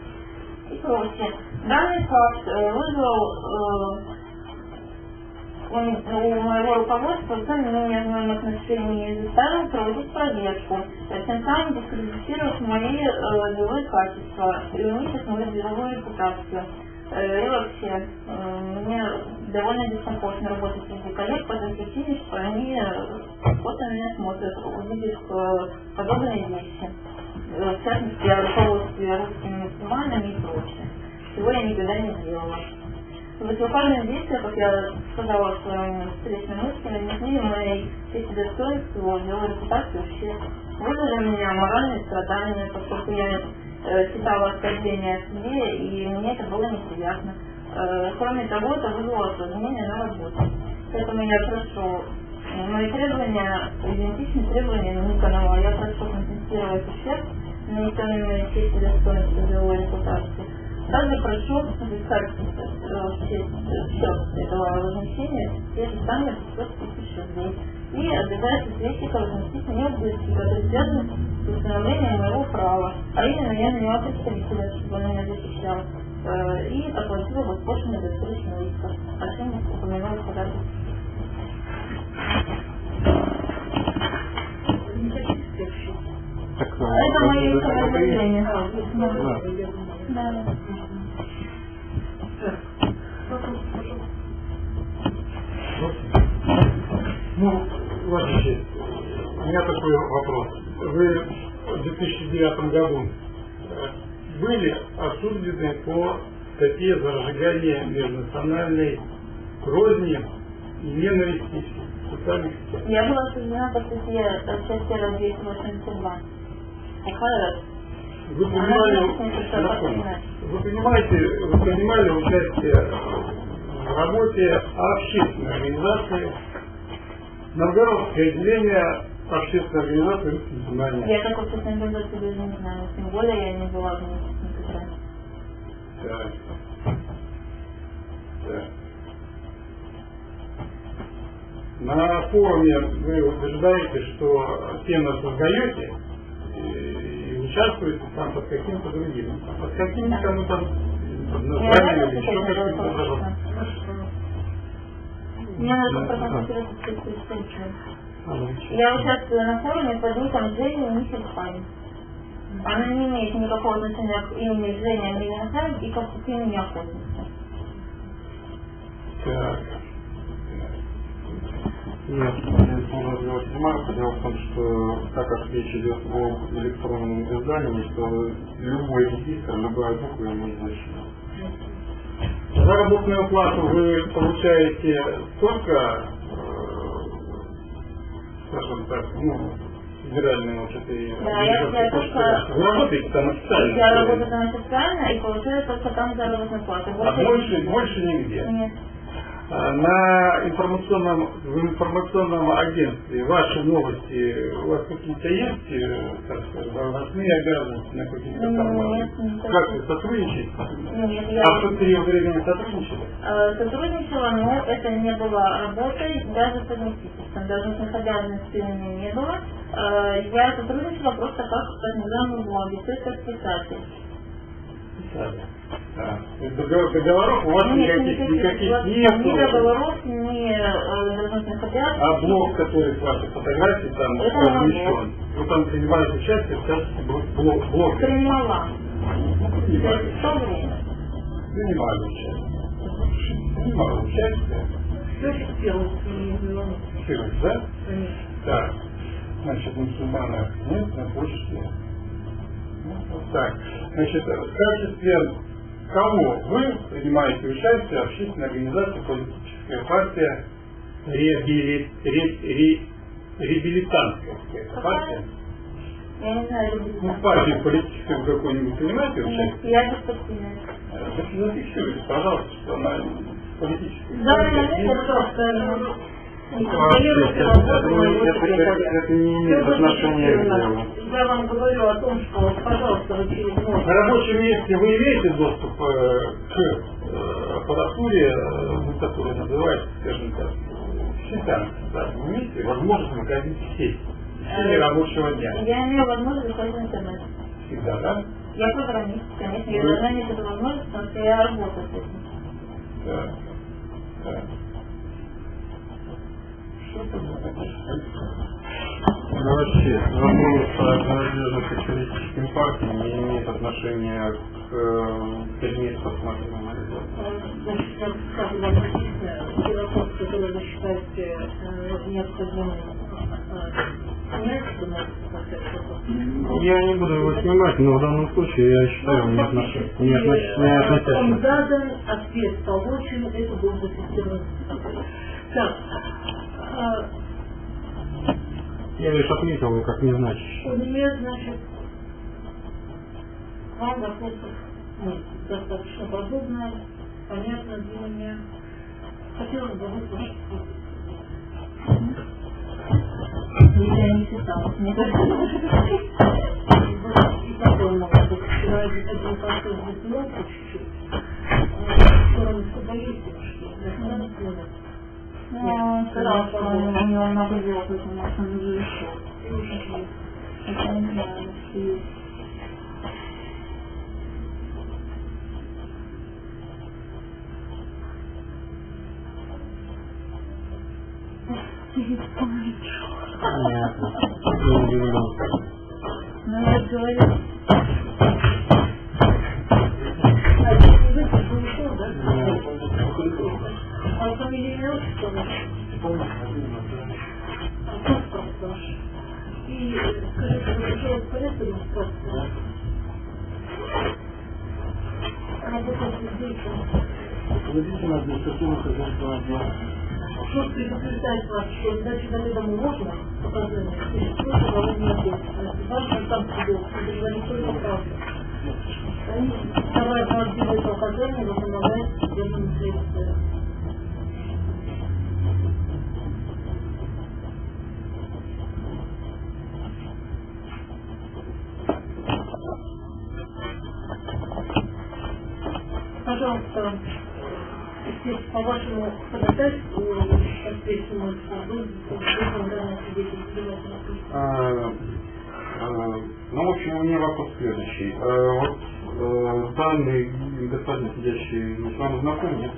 И прочее. Данный факт э, вызвал э, у моего руководства в неверном отношении заставил проводить проверку, тем самым дискредитировать мои э, деловые качества и унизить мою деловую репутацию. Э, и вообще, э, мне довольно дискомфортно работать среди коллег по той причине, что они вот на меня смотрят, увидев подобные вещи. В частности, о руководстве русскими мусульманами и прочее. Чего я никогда не делала. Высокопарные действия, как я сказала в своем встречном мысли, нанесли моей чести достоинству, делали репутацию ущерб. Вызвали меня моральные страдания, поскольку я э, читала оскорбления о себе, и мне это было неприятно. Э, кроме того, это вызвало осложнение на работе. Поэтому я прошу, мои требования идентичны требованиям Никонова. Я прошу компенсировать ущерб, нанесенный моей чести достоинству, деловой репутации также прошу написать счет этого возмещения, и самое 500 тысяч рублей. И обязательно ответчика возместить мне убытки, которые связаны с установлением моего права. А именно я наняла представителя, чтобы он меня защищал. Э, и оплатила госпошлину за встречный иск. О чем упомянула податель. Так, это мои соображения. Да. Да. Ну, честь, у меня такой вопрос. Вы в 2009 году э, были осуждены по статье за разжигание межнациональной розни и ненависти в социальных сетях. Я была осуждена по статье части 282. УКР. Вы принимали, вы понимаете, вы принимали участие в работе общественной организации Новгородское отделение общественной организации знаний. Я как общественная организация даже не знаю, тем более я не была в ней никогда. Так. Так. На форуме вы утверждаете, что тему создаете и участвуете там под каким-то другим. Под каким-то там, там названием или еще каким-то образом. Мне надо проконсультироваться с представителем. Я участвую на форуме под ником Джейми Михельхайм. Она не имеет никакого отношения к имени Женя Михельхайм и к имени охотницы. Так. Нет, здесь нужно сделать ремарку. Дело в том, что так как речь идет о электронном издании, то любой регистр, любая буква имеет значение. Заработную плату вы получаете только, скажем так, ну, федеральные вот этой Да, я, я только... Вы работаете там официально? Я работаю там официально и получаю только там заработную плату. А больше, больше нигде? Нет. А На информационном, в информационном агентстве ваши новости, у вас какие-то есть, э, так сказать, должностные обязанности на какие-то там? Нет, нет. Как вы сотрудничаете? Нет, я... А в период времени сотрудничали? Э, сотрудничала, но это не было работой, даже совместительством. Должностных обязанностей у меня не было. Э, Я сотрудничала просто как так называемый блоге, то есть как писатель. Да. Договор- Договоров у вас Нет, никаких, никаких Ни нет. договоров, ни э, должностных обязанностей. А блок, который с вашей фотографией там Это размещен, вы там принимаете участие в качестве блок- блок-. Принимала. Принимали. В то время. Принимали участие. Принимали участие. Все. Фирус, да? Конечно. Так. Значит, мусульмана нет на почте. Ну, вот так. Значит, в качестве кого вы принимаете участие в общественной организации политическая партия реабили- ре- ре- реабилитантская партия? Я не знаю, Ну, любителя. в партии политической в какой-нибудь принимаете Нет, участие? я беспартийная. Значит, зафиксируйте, пожалуйста, что она политическая. В данный я Это, не имеет отношения к делу. Вам говорю о том, что, пожалуйста, вы через На рабочем месте вы имеете доступ э, к э, аппаратуре, э, которая называется, скажем так, счетами. Да, вы имеете возможность находить сеть в течение рабочего дня. Я имею возможность выходить в интернет. Всегда, да? Я программист, конечно, я должна иметь эту возможность, потому что я работаю с этим. Да. да. Вообще, вопрос о принадлежности к политическим партиям не имеет отношения к э, предмету рассматриваемого дела. Значит, как написано, те вопросы, которые вы считаете э, необходимым э, Я не буду его снимать, но в данном случае я считаю, он не отношения. Не не Он задан, ответ получен, это был зафиксирован. Так, а, Я лишь отметил его как незначащий. у меня, значит, вам вопросов нет. Достаточно подробно, понятно для меня. Хотелось бы выслушать. Я не читала. Мне кажется, И такой может быть. Вчера один посыл чуть-чуть. В сторону суда есть что? Государственный климат. Ну, он сказал, что у него много дел, поэтому может он уже решил. Хотя не знаю, что есть. Понятно. Не удивлен. Ну, я же говорю, А отчество ваше? А паспорт ваш? И скажите, вы уже в порядке администрации? Работаете здесь, Руководитель административного хозяйственного отдела. Суд предупреждает вас, что сдачи заведомо можно показания, существует уголовная ответственность. Важно суду, это говорит только правду. Вторая правдивые показания возобновляет судебным следствием. Пожалуйста, если по вашему ходатайству данное свидетельство А, а, Ну, в общем, у меня вопрос следующий. А, Вот э, данный господин, сидящий с вами знаком, нет?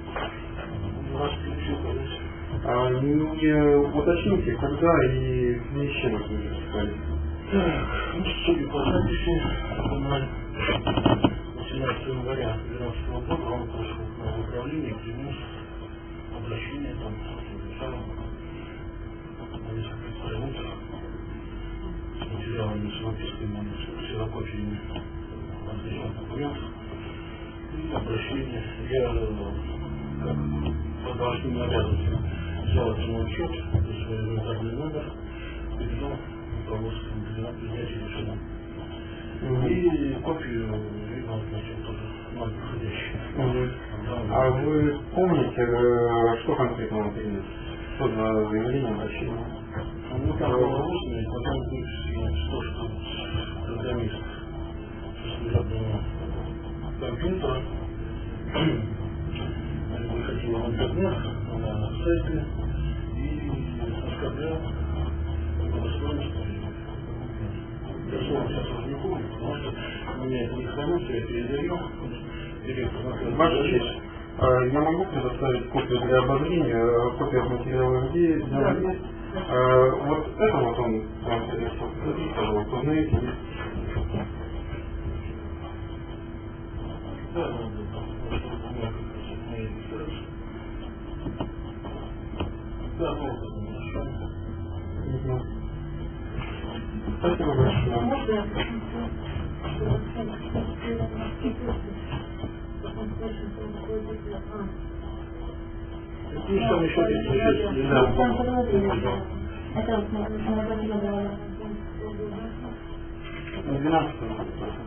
А, Не уточните, когда и с чем это будет связано. Судя по записи, на 18 января 2012 года он пришел в управление, принес обращение, там, написал на несколько страниц с материалами, с с ксерокопиями различных документов и обращение. Я, как по должным обязанностям, взял от него отчет, свой инвентарный номер, передал руководству для принятия решения. И копию А вы помните, э, что конкретно он принес? Что за заявление, обращение? Ну, там было устное, потом выписано то, что программист компьютера выходил в интернет на сайты и оскорблял благостоинство Слово сейчас уже не помню, потому что у меня это хранится, я передаю. Директор Ваша честь, э, я могу предоставить копию для обозрения, э, копию материала где, Да. есть. Э, Вот это вот он вам интересно. Смотрите, пожалуйста, узнаете,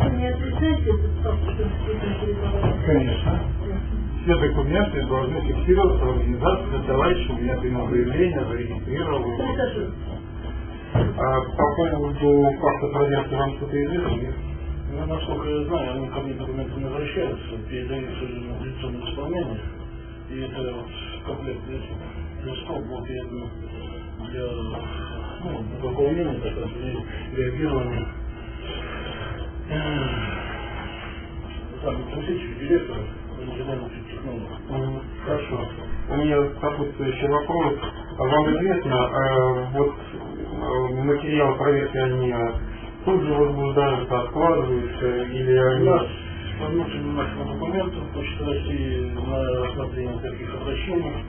не отвечаете за статус Конечно. Все документы должны фиксироваться в организации, задавайте, у меня принял заявление, зарегистрировал его. А по поводу факта проверки вам что-то известно? Ну, насколько я знаю, они ко мне документы не возвращаются, передаются на лицом исполнение. И это вот комплект листов был передан для ну, дополнения, так, для реагирования сам Алексеевич, директор инженерных технологий. Мгм, Хорошо. У меня сопутствующий вопрос. Вам известно, э, вот э, материалы проверки, они тут же возбуждаются, откладываются, или У они... нас по внутренним нашим документам Почта России на рассмотрение таких обращений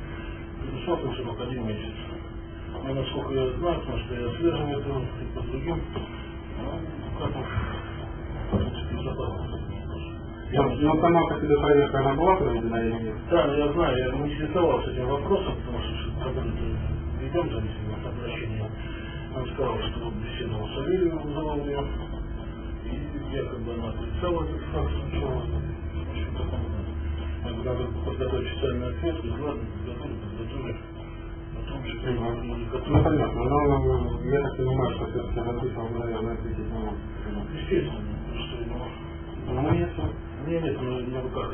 предусмотрен срок один месяц. Но насколько я знаю, потому что я отслеживаю это и по другим, ну, как Я Ну, ну, сама по себе проверка, она была проведена или нет? Да, я знаю, я не интересовался этим вопросом, потому что мы ведем зависимое от обращения, он сказал, что вот беседовал с Савельевым, вызывал ее, и якобы она отрицала этот факт сначала. Да. Надо подготовить официальный ответ, и ладно, подготовили, подготовили. Потом же и Ну, понятно, но я так понимаю, что все-таки написал, наверное, ответить не может. Естественно, ну, Ну, если... у меня нет на, руках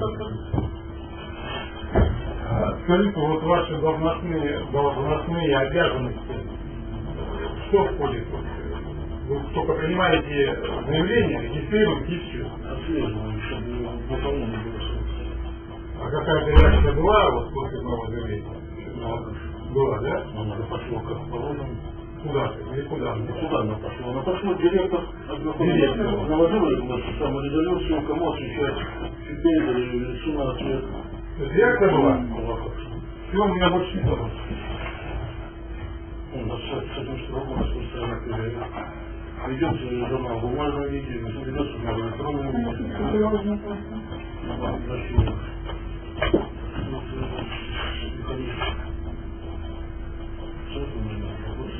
пока. А, Скажите, вот ваши должностные, должностные обязанности, что входит? Вы только принимаете заявление, регистрируете и все. отслеживаем, чтобы выполнение было. А какая-то реакция была вот после нового заявления? Была, да? Она пошло как положено. Куда? Или куда? Куда она пошла? Она пошла директор Директор. наложила вот самую резолюцию, кому отвечать, теперь лицу на ответ. Реакция была? Все, у меня больше не было. Ну, с, с этим строгом распространена проверка. Ведется журнал в бумажном виде, ведется в электронном виде. На. Вот, конечно. Сейчас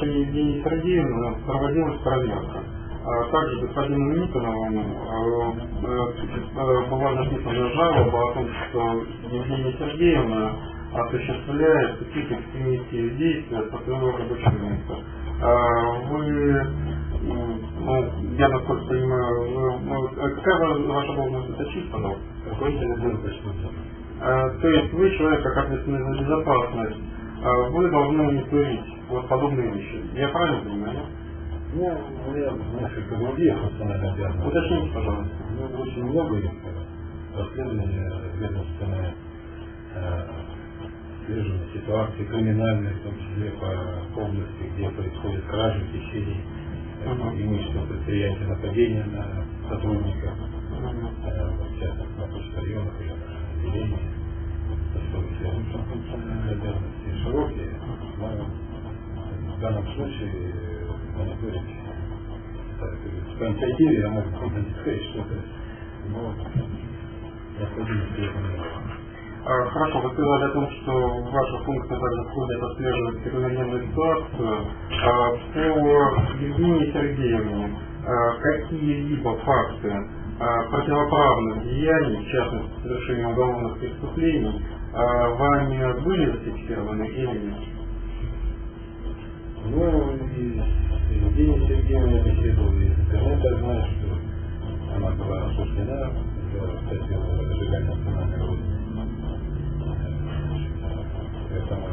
Э, отношении Евгении Сергеевны проводилась проверка. А также господину Никонову была написана жалоба о том, что Евгения Сергеевна осуществляет какие-то экстремистские действия по своему рабочему месту. Вы, ну, я насколько понимаю, вы, ну, какая ваша должность, это чист, пожалуйста? Руководитель отдела То есть вы человек, как ответственный за безопасность, вы должны не творить вот подобные вещи. Я правильно понимаю? Ну, я несколько других национальных обязанностей. Уточните, пожалуйста. Ну, очень много их. Расследование ведомственное, отслеживание ситуации криминальной, в том числе по области, где происходят кражи, хищения, uh-huh. имущество предприятия, нападения на сотрудников, uh-huh. на почтальонах или на отделении. Широкие, но в данном случае мониторить в инициативе, я могу сказать, что это но необходимо при этом Хорошо, вы сказали о том, что ваша функция также входит отслеживать первоначальную ситуацию. А, по Евгении Сергеевне, а, какие-либо факты а, противоправных деяний, в частности, совершения уголовных преступлений, вами были зафиксированы или нет? Ну, и Евгения Сергеевна я беседовал из интернета, знаю, что она была осуждена за статью национальной родины. Поэтому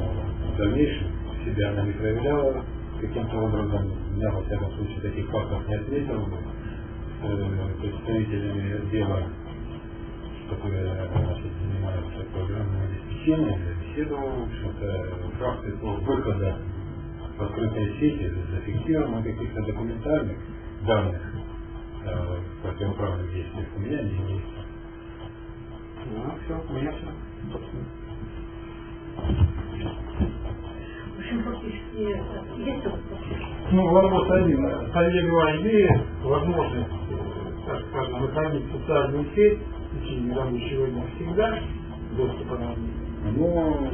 в дальнейшем себя она не проявляла каким-то образом. Я, во всяком случае, таких фактов не ответил. С представителями отдела, которые значит, занимаются программным обеспечением, я беседовал, в общем-то, факты по выхода в открытые сети зафиксировано каких-то документальных данных э, противоправных действий у меня не имеется. Ну, все, понятно. В общем, фактически есть Ну, вопрос один. Совет была идея, возможность, так скажем, находить социальную сеть в течение рабочего дня всегда, доступа на Ну,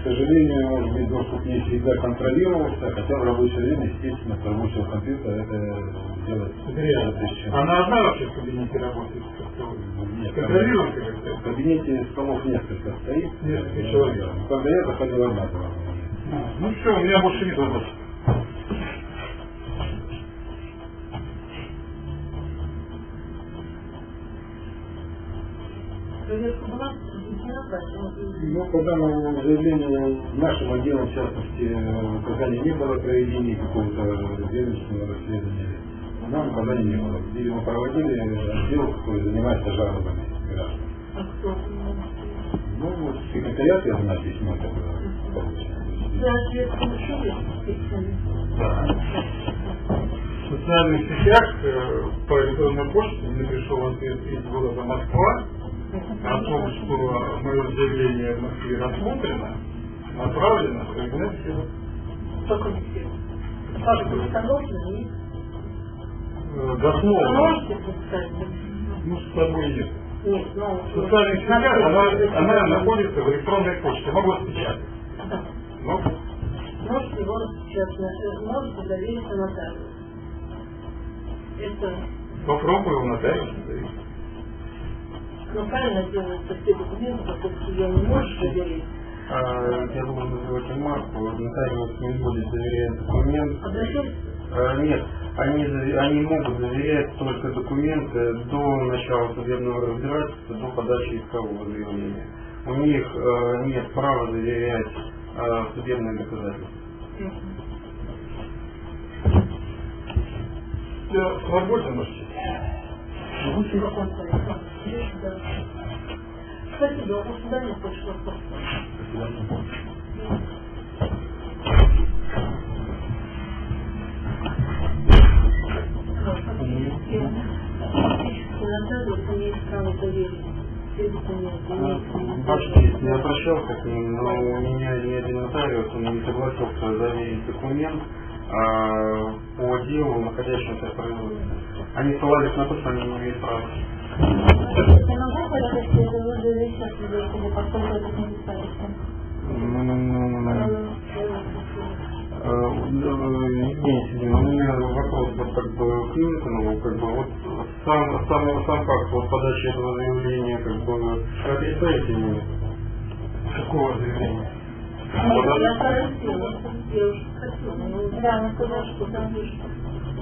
к сожалению, может быть, доступ не всегда контролировался, хотя в рабочее время, естественно, с рабочего компьютера это делать запрещено. Она одна вообще в кабинете работает? Нет, Контролируется В кабинете столов несколько стоит. Несколько человек. Когда я заходил одна была. Ну все, у меня больше нет вопросов. Ну, по данному заявлению нашим отделом, в частности, указания не было проведения какого-то ведомственного расследования. Нам указаний не было. Видимо, проводили отдел, который занимается жалобами граждан. А кто? Ну, вот секретариат, я знаю, письмо такое получено. Вы ответ получили? Да. В социальных сетях э, по электронной почте мне пришел ответ из города Москва, о том, что мое заявление в Москве рассмотрено, направлено в кабинет сил. Только не все. Как бы установлено, нет? Дословно. Можете представить? Ну, с собой нет. Нет, ну... В социальных сетях она, она находится в электронной почте. Могу распечатать. Да. Ну, Можете его распечатать, можете доверить на нотариус. Это попробую у нотариуса доверить. Ну, правильно делаются все документы, поскольку я не можешь доверить. А, я должен называть ремарку. Нотариус не будет заверять документ. Обращайтесь. А, нет, они, они могут заверять только документы до начала судебного разбирательства, до подачи искового заявления. У них э, нет права заверять э, судебные доказательства. Все свободен, можете? Очень какой-то. Да. Спасибо, а до свидания, больше вопросов. Нотариус имеет право доверить все документы, имеет Ваш честь, я обращался к ним, но у меня ни один нотариус он не согласился заверить документ а, по делу, находящемуся в производстве. Они ссылались на то, что они не имеют права. Я могу порядок, если вы заявите от людей, чтобы поскольку это не представится? Э, Евгений Сергеевич, у меня вопрос вот как бы к Минкину, как бы вот сам, сам, сам факт вот подачи этого заявления, как бы вы отрицаете нет? Какого заявления? Да, она сказала, что там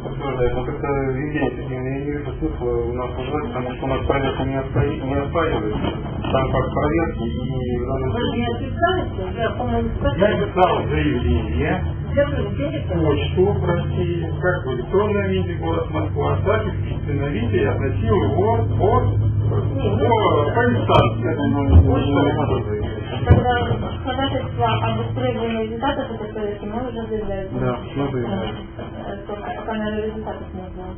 Подтверждает. Но как-то Сергеевич, я не вижу смысла у нас узнать, потому что у нас проверка не, оспаривается. Сам факт проверки и вы не отвлекаете, я, по-моему, Я писал заявление. Почту в России, как в электронном виде город Москва, так и в письменном виде я относил его по, по, по инстанции. Это Тогда ходатайство об устроении результатов этой проверки мы уже заявляем. Да, мы заявляем. Э, Только пока, наверное, результатов не было.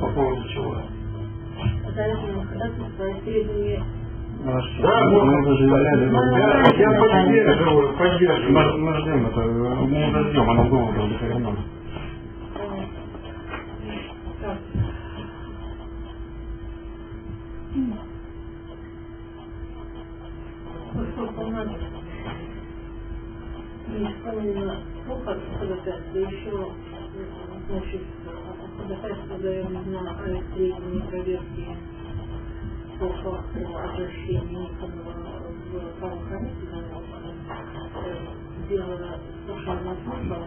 По поводу чего? Да, мы уже заявляли. Я, поддерживаю, поддерживаю. Мы, ждем это, мы уже ждем, оно было Поскольку у нас не исполнено сколько ходатайств, еще значит, ходатайство заявлено о требовании проверки по факту обращения Никонова в. Э, Дело слушаемая служба.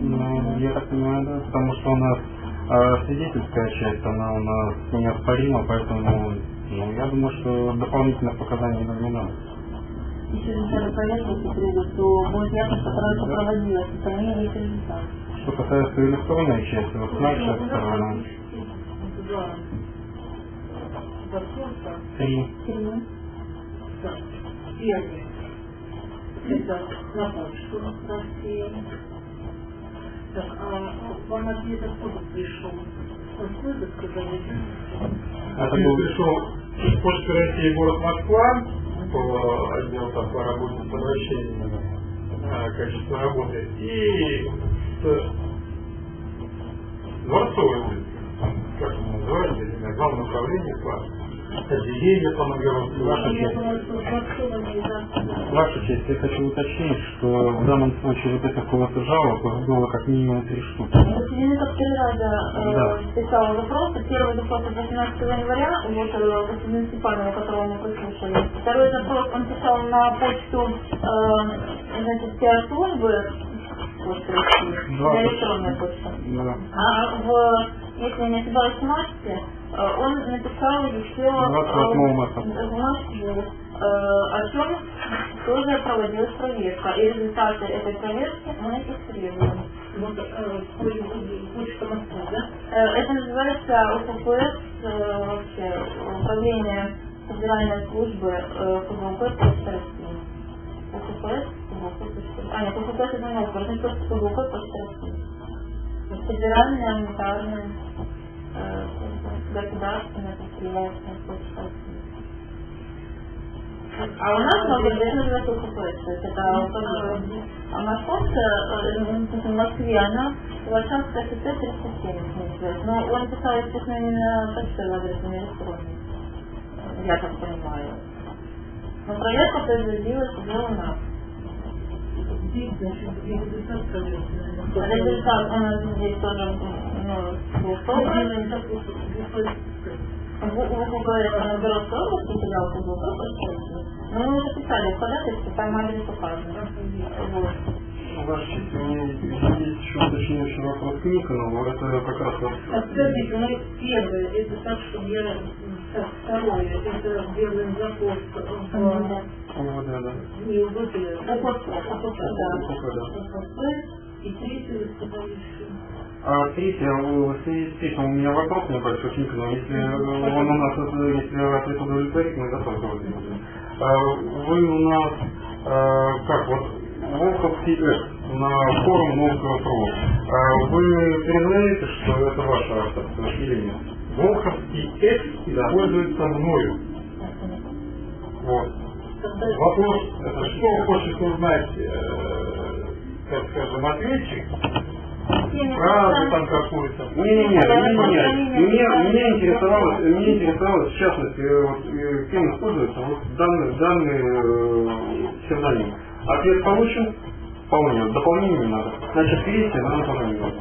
Ну, я так понимаю, да, потому что у нас э, свидетельская часть, она у нас неоспорима, поэтому ну, я думаю, что дополнительных показаний не надо. Если проверки если придут, то будет ясно, что проверка проводилась, и есть результат. Что касается электронной части, вот с нашей стороны, Два вопроса. три. Так, Первый. Это на почту России. Так, а вам ответ откуда пришел? Откуда сказали? Это был пришел из Почты России город Москва по отделу по работе с обращениями на качество работы и с Дворцовой улицы, как не знаю, главное управление по Новгородской Ваша Я честь. Ваша честь, я хочу уточнить, что в данном случае вот этих вот жалоб их было как минимум три штуки. Екатерина три раза э, Да. писала вопросы. Первый запрос от 18 января, вот господин Степанова, которого мы послушали. Второй запрос он писал на почту э, значит, пиар-службы Почты. электронная почта. Да. А в, если я не ошибаюсь, в марте э, он написал еще 28 марта. э, в марте, э, о чем тоже проводилась проверка. И результаты этой проверки мы исследуем. Вот почта Москвы, да? Это называется УФПС, э, вообще Управление Федеральной службы ФГУП Почты России. УФПС, А, нет, это не УФПС, это просто Почты России. Федеральная унитарная э, государственная предприятие. А у нас много УФПС, то есть это а московская, э, ну, в Москве, она Варшавская СТ 37 называется. Но он писал, естественно, не на почтовый адрес, на электронный. Э, Я так понимаю. Но проверка производилась уже у нас. Результат у нас здесь тоже ну, двухсотый. В УФПС на Белорусской области филиал ФГУП Но мы уже писали в ходатайстве, там адрес указан. Вот. У меня есть еще уточняющий вопрос к Никонову, это как раз вот Так, Скажите, ну первое, это так, что я так, второе, это делаем запрос в да. не в УФП, УФП, да. УФП, и третье, вы сказали еще. А третье, в связи с этим у меня вопрос небольшой к Никонову. Если он у нас, э, если ответ удовлетворит, мы готовы говорить. А Вы у нас, э, как вот, Волховский С на форум Нового ПРО. А Вы признаете, что это ваше авторство или нет? Волховский С используется мною. Вот. Вопрос, это что хочет узнать, э, так скажем, ответчик, фразу там какую-то. Не-не-не, не-не-не. Мне, мне интересовалось, мне интересовалось, в частности, э, вот, э, кем используется вот данный, данный э, псевдоним. Ответ получен? Вполне. Дополнение не надо. Значит, видите, нам тоже не нужно.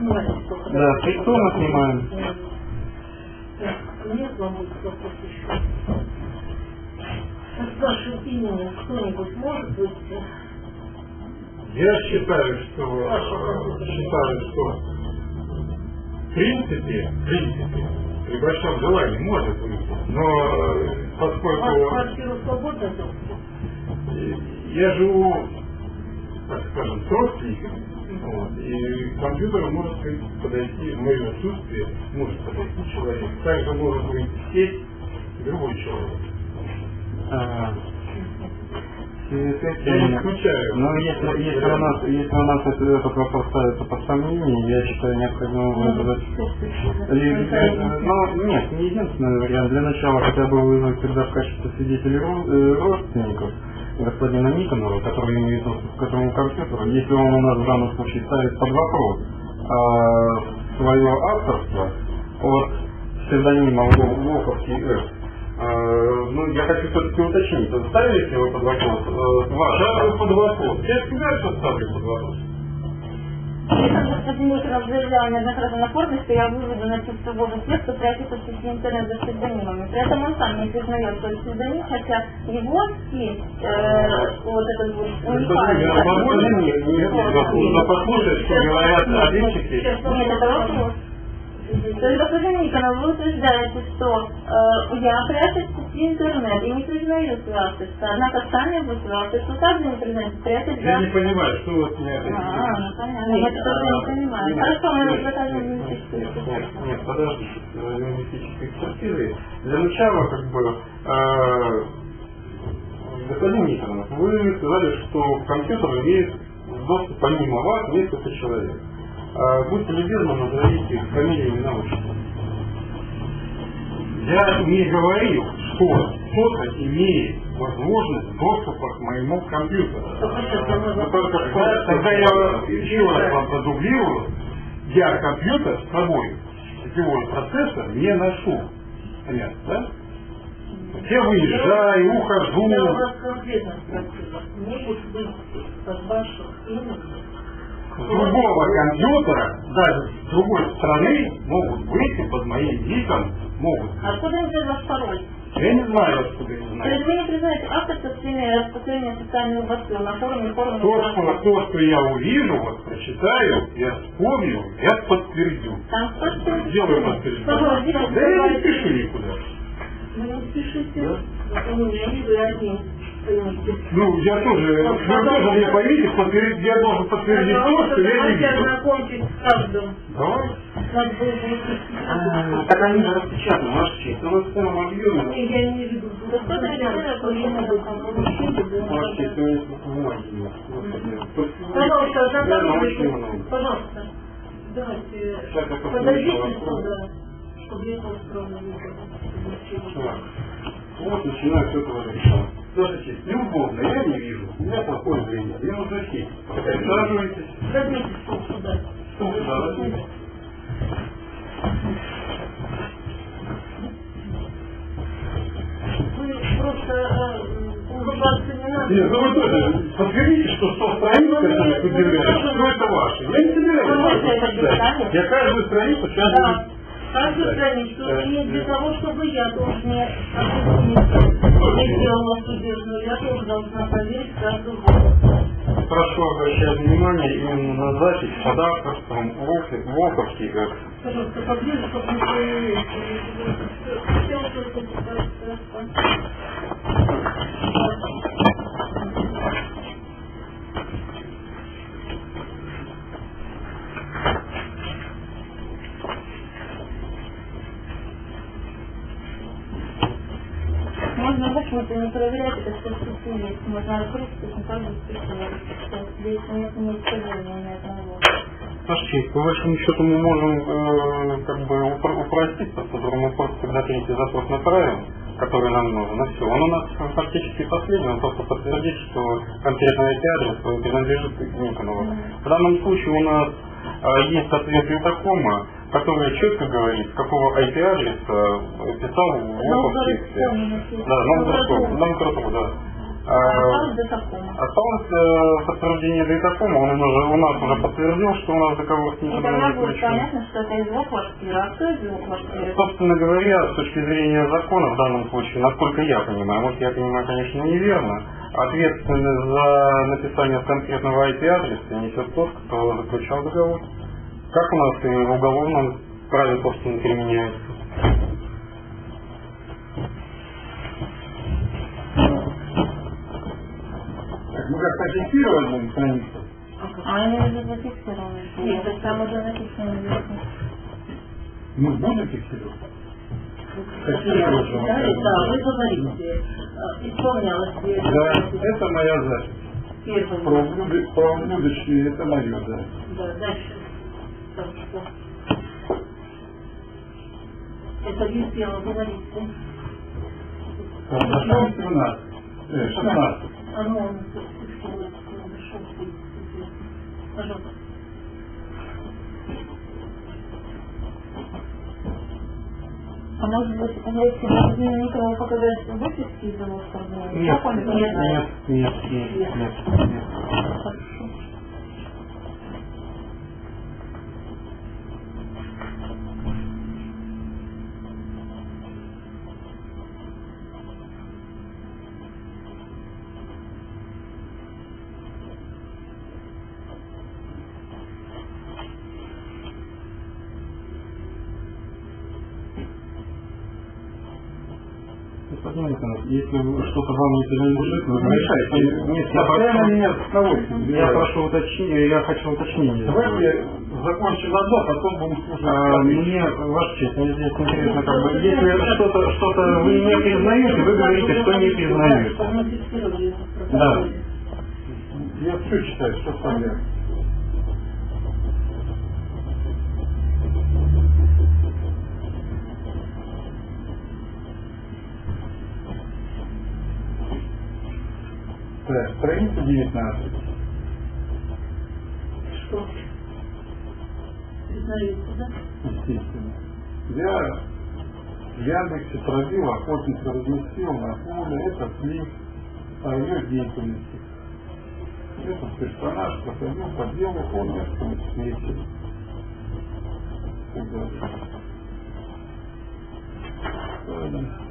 Да, фрикционно снимаем. Нет вам будет вопрос еще. С вашим именем кто-нибудь может быть Я считаю, что э, считаю, что в принципе, в принципе, при большом желании может выйти, но э, у вас поскольку квартира свободна я живу, так скажем, с родственниками, вот, и к компьютеру может подойти, в моем отсутствие может подойти человек. Также может быть сеть другой человек. Ага. Я этим, не исключаю. Но если, если у нас, если у нас этот, этот вопрос ставится под сомнение, я считаю необходимо вызвать Ли- э, Ну, нет, не единственный вариант. Для начала хотя бы вызвать тогда в качестве свидетелей э, родственников господина Никонова, который имеет доступ к этому компьютеру, если он у нас в данном случае ставит под вопрос а, свое авторство от псевдонима Ло- Локовский F. А, ну, я хочу все-таки уточнить, ставили ли вы под вопрос э, ваш Ставлю под вопрос. Я всегда что ставлю под вопрос. Никонов заявлял неоднократно на форуме, что я выведу на всю свободу тех, кто в сети интернет за псевдонимами. При этом он сам не признает свой псевдоним, хотя его сеть, э, вот этот вот уникальный. Послушать, что говорят обидчики? Нет, это вопрос. То есть, Никонов, вы утверждаете, что э, я прячусь в интернет и не признаю авторство. Однако сами вы свое авторство также не признаете, прячусь Я не понимаю, что вы от меня А, ну понятно. Я это тоже не понимаю. Хорошо, мы закажем лингвистическую Нет, нет, подождите, э, экспертизы. Для начала, как бы, э, господин Никонов, вы сказали, что компьютер имеет доступ помимо вас несколько человек. Э, будьте любезны, назовите их имена, отчества. Я не говорил, что кто-то имеет возможность доступа к моему компьютеру. Вы только Тогда, я еще раз вам продублирую, я компьютер с собой, сетевой процессор не ношу. Понятно, да? Я выезжаю, Я ухожу. вас конкретно спросила, могут быть под вашим именем С другого компьютера, даже с другой страны, могут выйти под моим ником, могут. Откуда взять ваш пароль? Я не знаю, откуда я То знаю. есть вы не признаете авторство с целью распространения социальных басил на форуме форуме То что, то, что я увижу, вот прочитаю, я вспомню, я подтвердю. Там что Сделаю подтверждение. Да я не спешу никуда. Вы не спешите, у меня не вы один. Ну, я тоже, вы тоже мне поверите, подтвердить, я должен подтвердить то, что я не ознакомьтесь с каждым. Давай. А, Так они же распечатаны, ваш честь. У нас в целом объеме. Я не веду. Да кто-то решил, что я не буду там Ваш честь, у меня бумаги нет. Господи. Пожалуйста. Пожалуйста. Давайте. Подождите чтобы я видела. Так. Вот начинаю все это разрешать. Даже честь, неудобно, я не вижу. У меня плохое зрение. Мне нужно сесть. Присаживайтесь. Возьмите стул сюда. Стул сюда. Вы просто э, улыбаться не надо. Нет, ну вы тоже подтвердите, что 100 страниц, которые выделяют, что это ваше. Я не собираюсь? Я каждую страницу сейчас Каждую страницу Да. и для того, чтобы я тоже не не сделала судебную, я тоже должна проверить каждую букву. Прошу обращать внимание именно на запись под авторством Волковский Г. Пожалуйста, поближе, чтобы не появилось. Хотел только проверять, это все в есть. Можно открыть, точно так же списывать. Здесь нет неисправления на этом честь, по большому счету мы можем э, как бы упро- упростить процедуру. Мы просто когда третий запрос направим, который нам нужен, и все. Он у нас фактически последний, он просто подтвердит, что конкретный IP-адрес принадлежит Никонову. В данном случае у нас э, есть ответ Вилтакома, который четко говорит, какого IP-адреса писал Волковский. Новгород, Да, Новгород, Новгород, да. Осталось Датакома. Осталось э, подтверждение Дейтакома, он уже, у нас уже подтвердил, что у нас договор с ним И тогда будет понятно, что это а кто из его квартиры? Собственно говоря, с точки зрения закона в данном случае, насколько я понимаю, может я понимаю, конечно, неверно, ответственность за написание конкретного IP-адреса несет тот, кто заключал договор. Как у нас и в уголовном праве, собственно, применяется. Так, мы как-то фиксировали страницу. А они уже зафиксированы. Нет, так там уже написано. Мы будем фиксировать. Какие Да, прошлые да, вы говорите, э, исполнялось Да, это моя запись. первый. Про, блюд- про блюдочные, это мое, да. Да, дальше. Что. Это говорите. Соглашение 17. Э, 16. А ну, он фиксирует, нашел, Пожалуйста. А может быть, если дневник его показать выписки из его? Нет, нет, нет, нет, нет, нет. Если вы- что-то вам не принадлежит, вы Мешайте. Нет, я Постоянно прошу- меня остановите. Я прошу уточнения, я хочу уточнения. Давайте закончим одно, потом будем слушать. А. Мне, Ваша честь, мне здесь интересно, как бы, если что-то что вы не признаете, вы говорите, что не признаете. Да. Я все читаю, что проблема. Так, страница 19. Что? Признаются, да? Естественно. Я в Яндексе пробил, охотника разместил на поле, это слив о ее деятельности. Этот персонаж проходил по делу о местном свете. Правильно.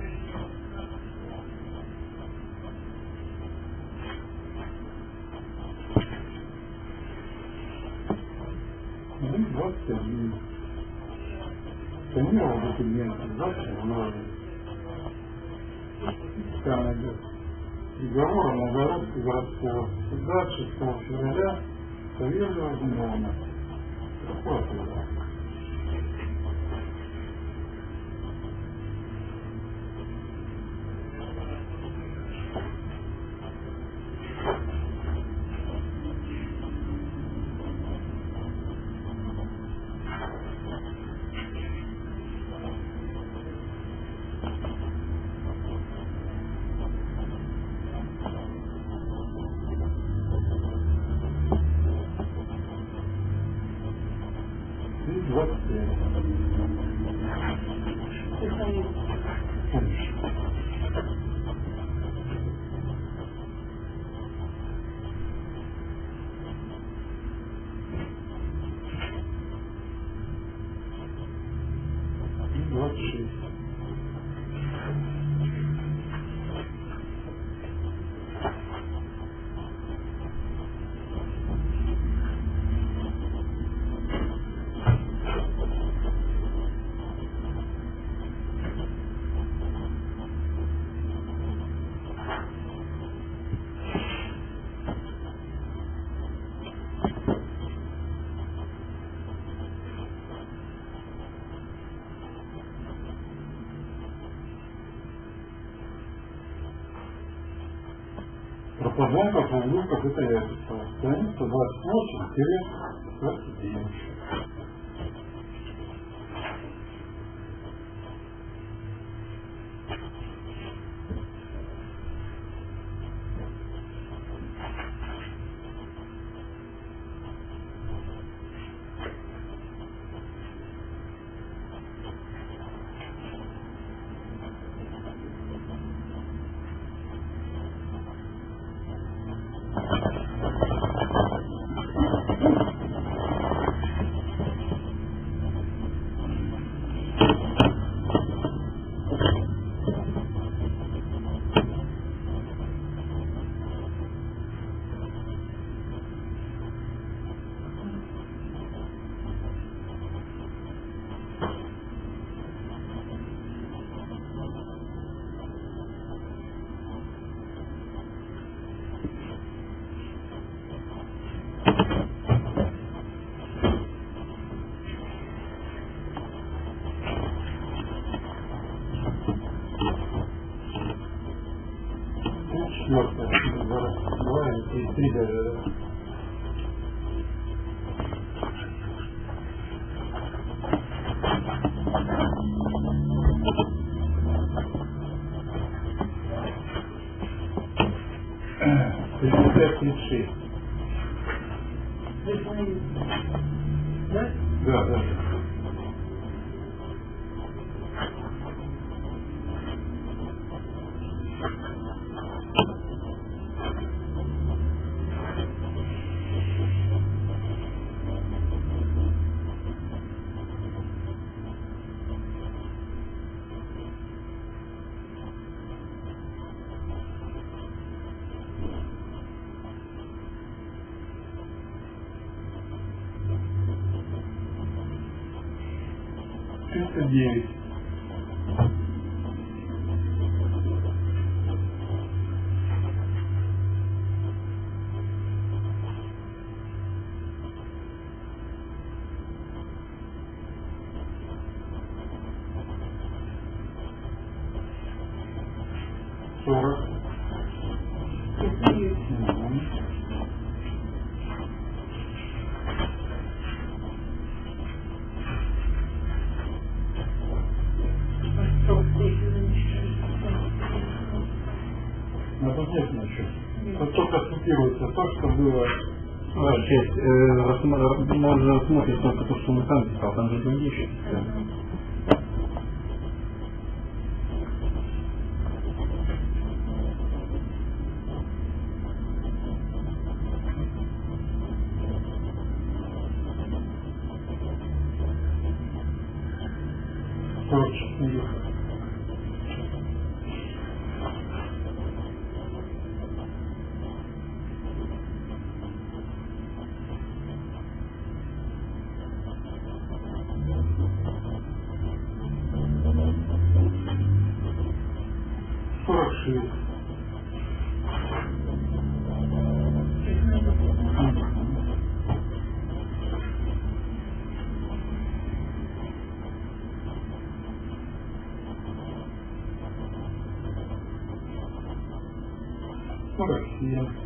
Ну, 21. Планировал документы, дальше вновь. Там идет договор Новгородского городского суда 6 февраля Савельева Зимовна. Прокуратура. Позвонках, углюках это я писал. Страница 28-29. Только цитируется то, что было А, часть, э, рассма- можно смотреть только то, что мы там писал, там же другие еще писали. Yeah.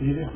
İyi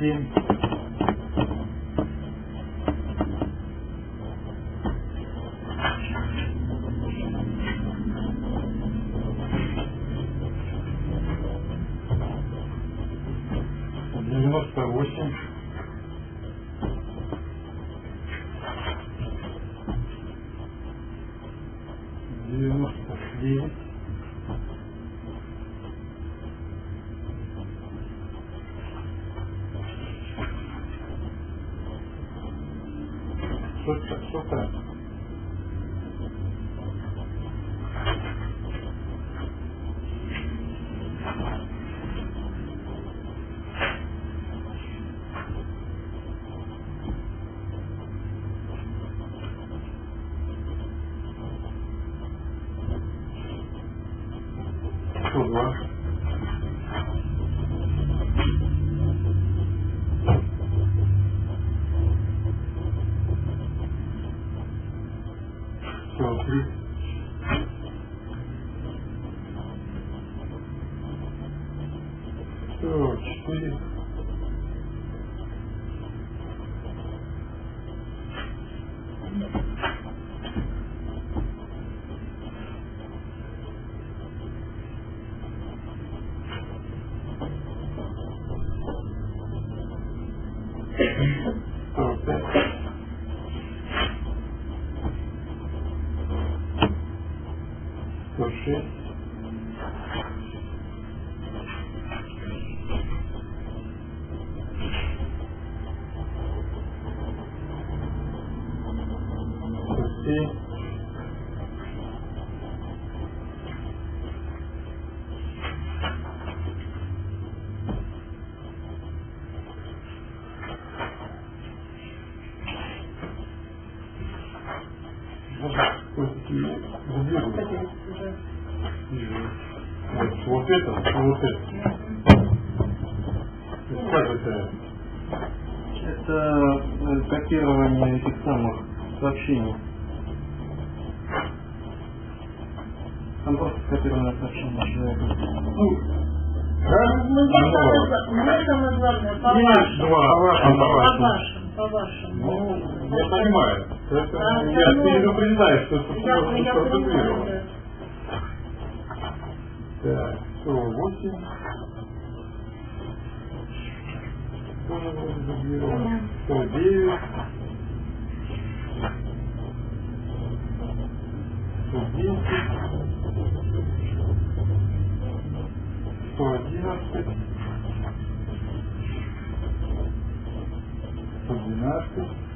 Muslims Вот, вот это, вот это. Как это? Это копирование этих самых сообщений. Там просто скопированное сообщение человека. Ну, Мне самое главное, по Есть вашему. два, по вашему, по По вашему. вашему, по вашему. Ну, я понимаю. Это, А, я ну, предупреждаю, что это понимаю, продублировать. да. Так, 108. Тоже вроде дублировано. 109. 110. 111. 112.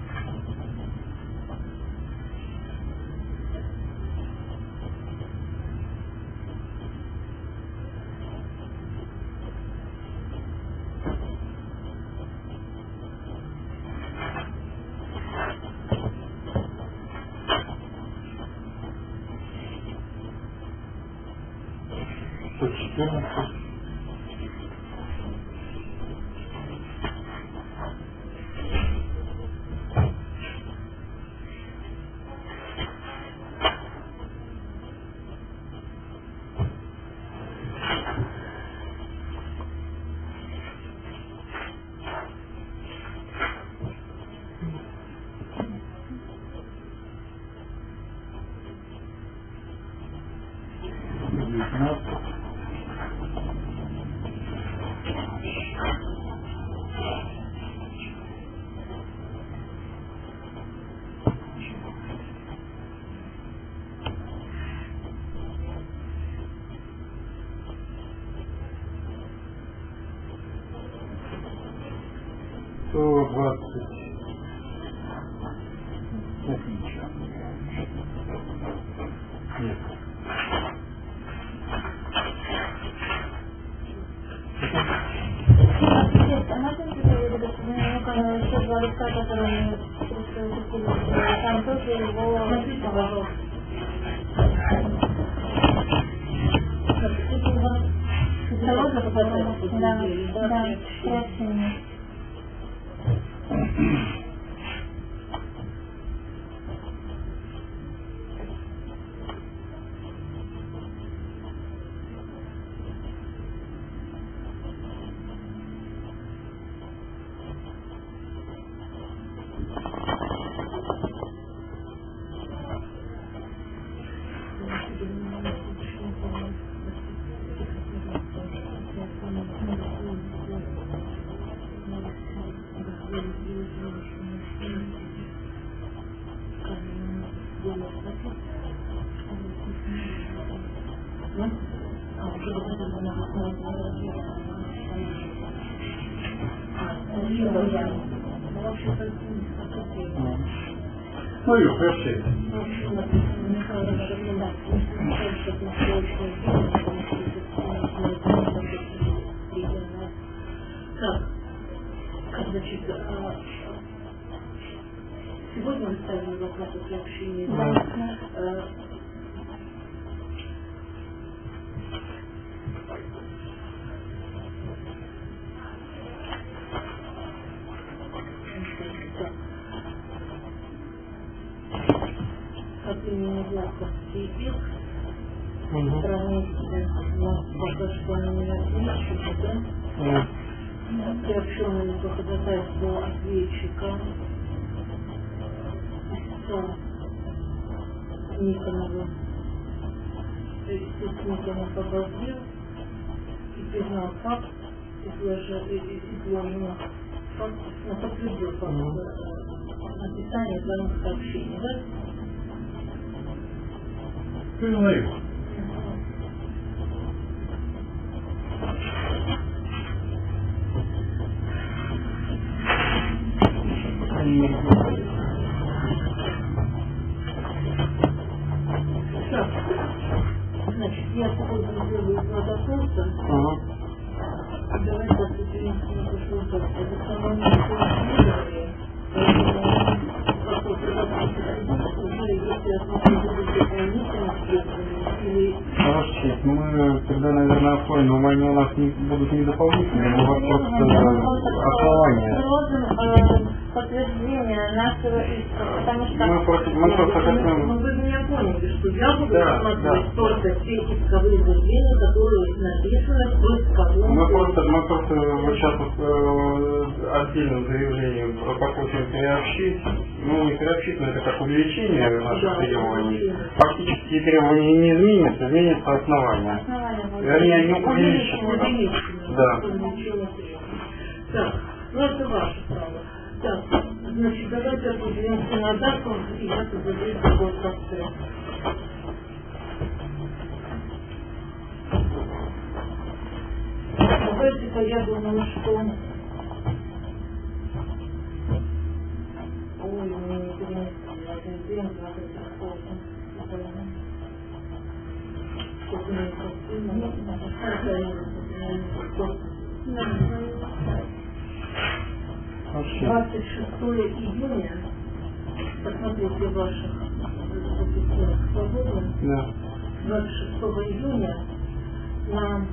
Никонова. То есть писец Никонов обозрел и признал факт, и- и- изложенных факт, ну, подтвердил факт э, написания данных сообщений, да? Признаю. Так, значит, я сегодня сделаю протоколка. Ага. Давайте определимся на консультацию. Обоснование или Хорошо, честь. Мы тогда, наверное, оформим, но они у нас не, будут не дополнительные, но вопрос основания. Э, подтверждение нашего иска, потому что... Мы просто, мы просто Ну, хотим... вы меня поняли, что я буду Да, рассматривать да. только те исковые заявления, которые написаны в исковом Мы просто, мы просто вот сейчас вот, э, отдельным заявлением попросим приобщить, ну не приобщить, но это как увеличение наших Да, требований. Фактически требования не изменятся, изменится основание. Основание будет. Вернее, они увеличатся. Да. Требование. Так, ну это ваше право. Так, значит, давайте определимся на дату, и я позову другой процесс. Давайте-ка я думаю, что... Ой, мне не перенесли. Один день, два, три, восемь. Что-то не красиво. Вообще. 26 июня, посмотрите в ваших свободно, да. 26 июня на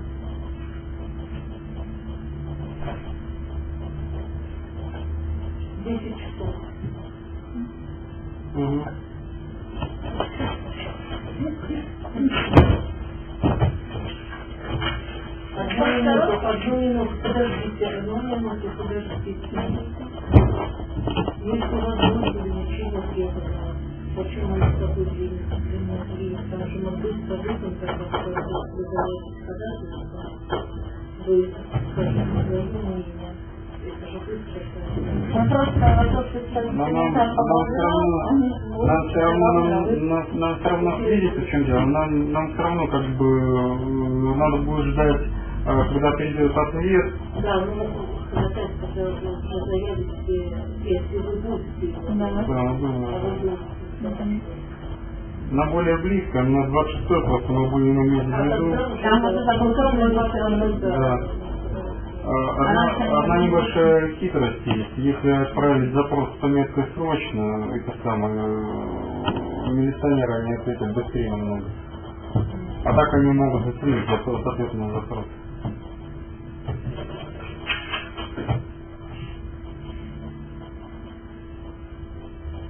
десять часов. Одну минуту, одну минуту, подождите, одну минуту, подождите. Если были ничего требования, почему не такой день не могли, потому что мы быстро выйдем, вы даете сказать, вы скажете свое быстро. Он просто вопрос, что Но нам, нам все равно, нам все равно, нам, нам, нам все равно, видите, в чем дело, нам, нам все равно как бы э, надо будет ждать, э, когда придет ответ, Да, ну, опять, когда вы заявите, если вы будете Да. а на более близко, на 26 просто мы будем иметь в виду. Там Да. А, Одна, одна небольшая хитрость есть. Если отправить запрос с пометкой срочно, это самое, э, милиционеры они ответят быстрее намного. А так они могут запрос, соответственно, запрос.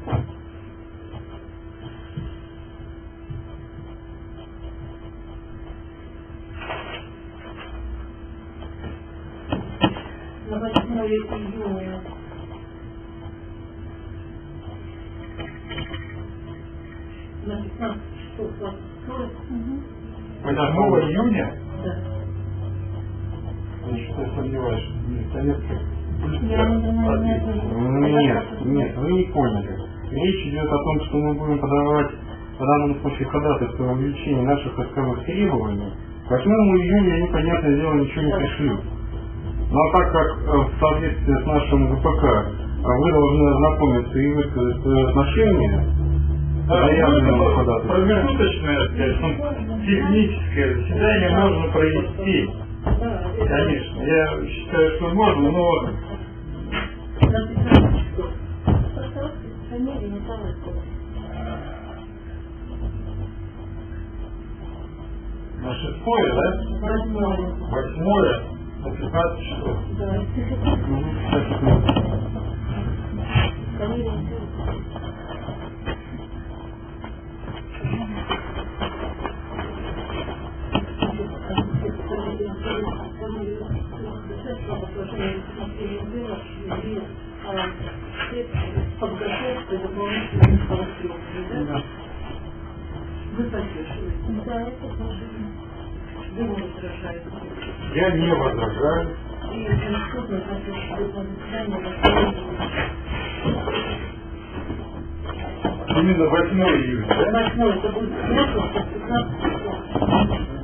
На 8 июня. На 15 часов 20 Это 8 июня? Да. Я что-то сомневаюсь, нет. Нет, нет, вы не поняли. Речь идет о том, что мы будем подавать в данном случае ходатайство о увеличении наших исковых требований. К 8 июня они, понятное дело, ничего не пришлют. Но так как э, в соответствии с нашим ВПК э, вы должны ознакомиться и высказать свои отношения, заявленные на ходатайство. Промежуточное, скажем, техническое заседание можно провести. Конечно, я считаю, что можно, но на 15 часов. Фамилия Николай Кот. на шестое, да? Восьмое. Восьмое, на 15 часов. Да. Мгм, сейчас, секунду. Фамилия Николай. Подготовка дополнительных конструкций, да? Вы поддерживаете? Да, это тоже. Вы не возражаете? Я не возражаю. И суд на заседание на Именно 8 июня, да? Восьмой, это будет срок, 15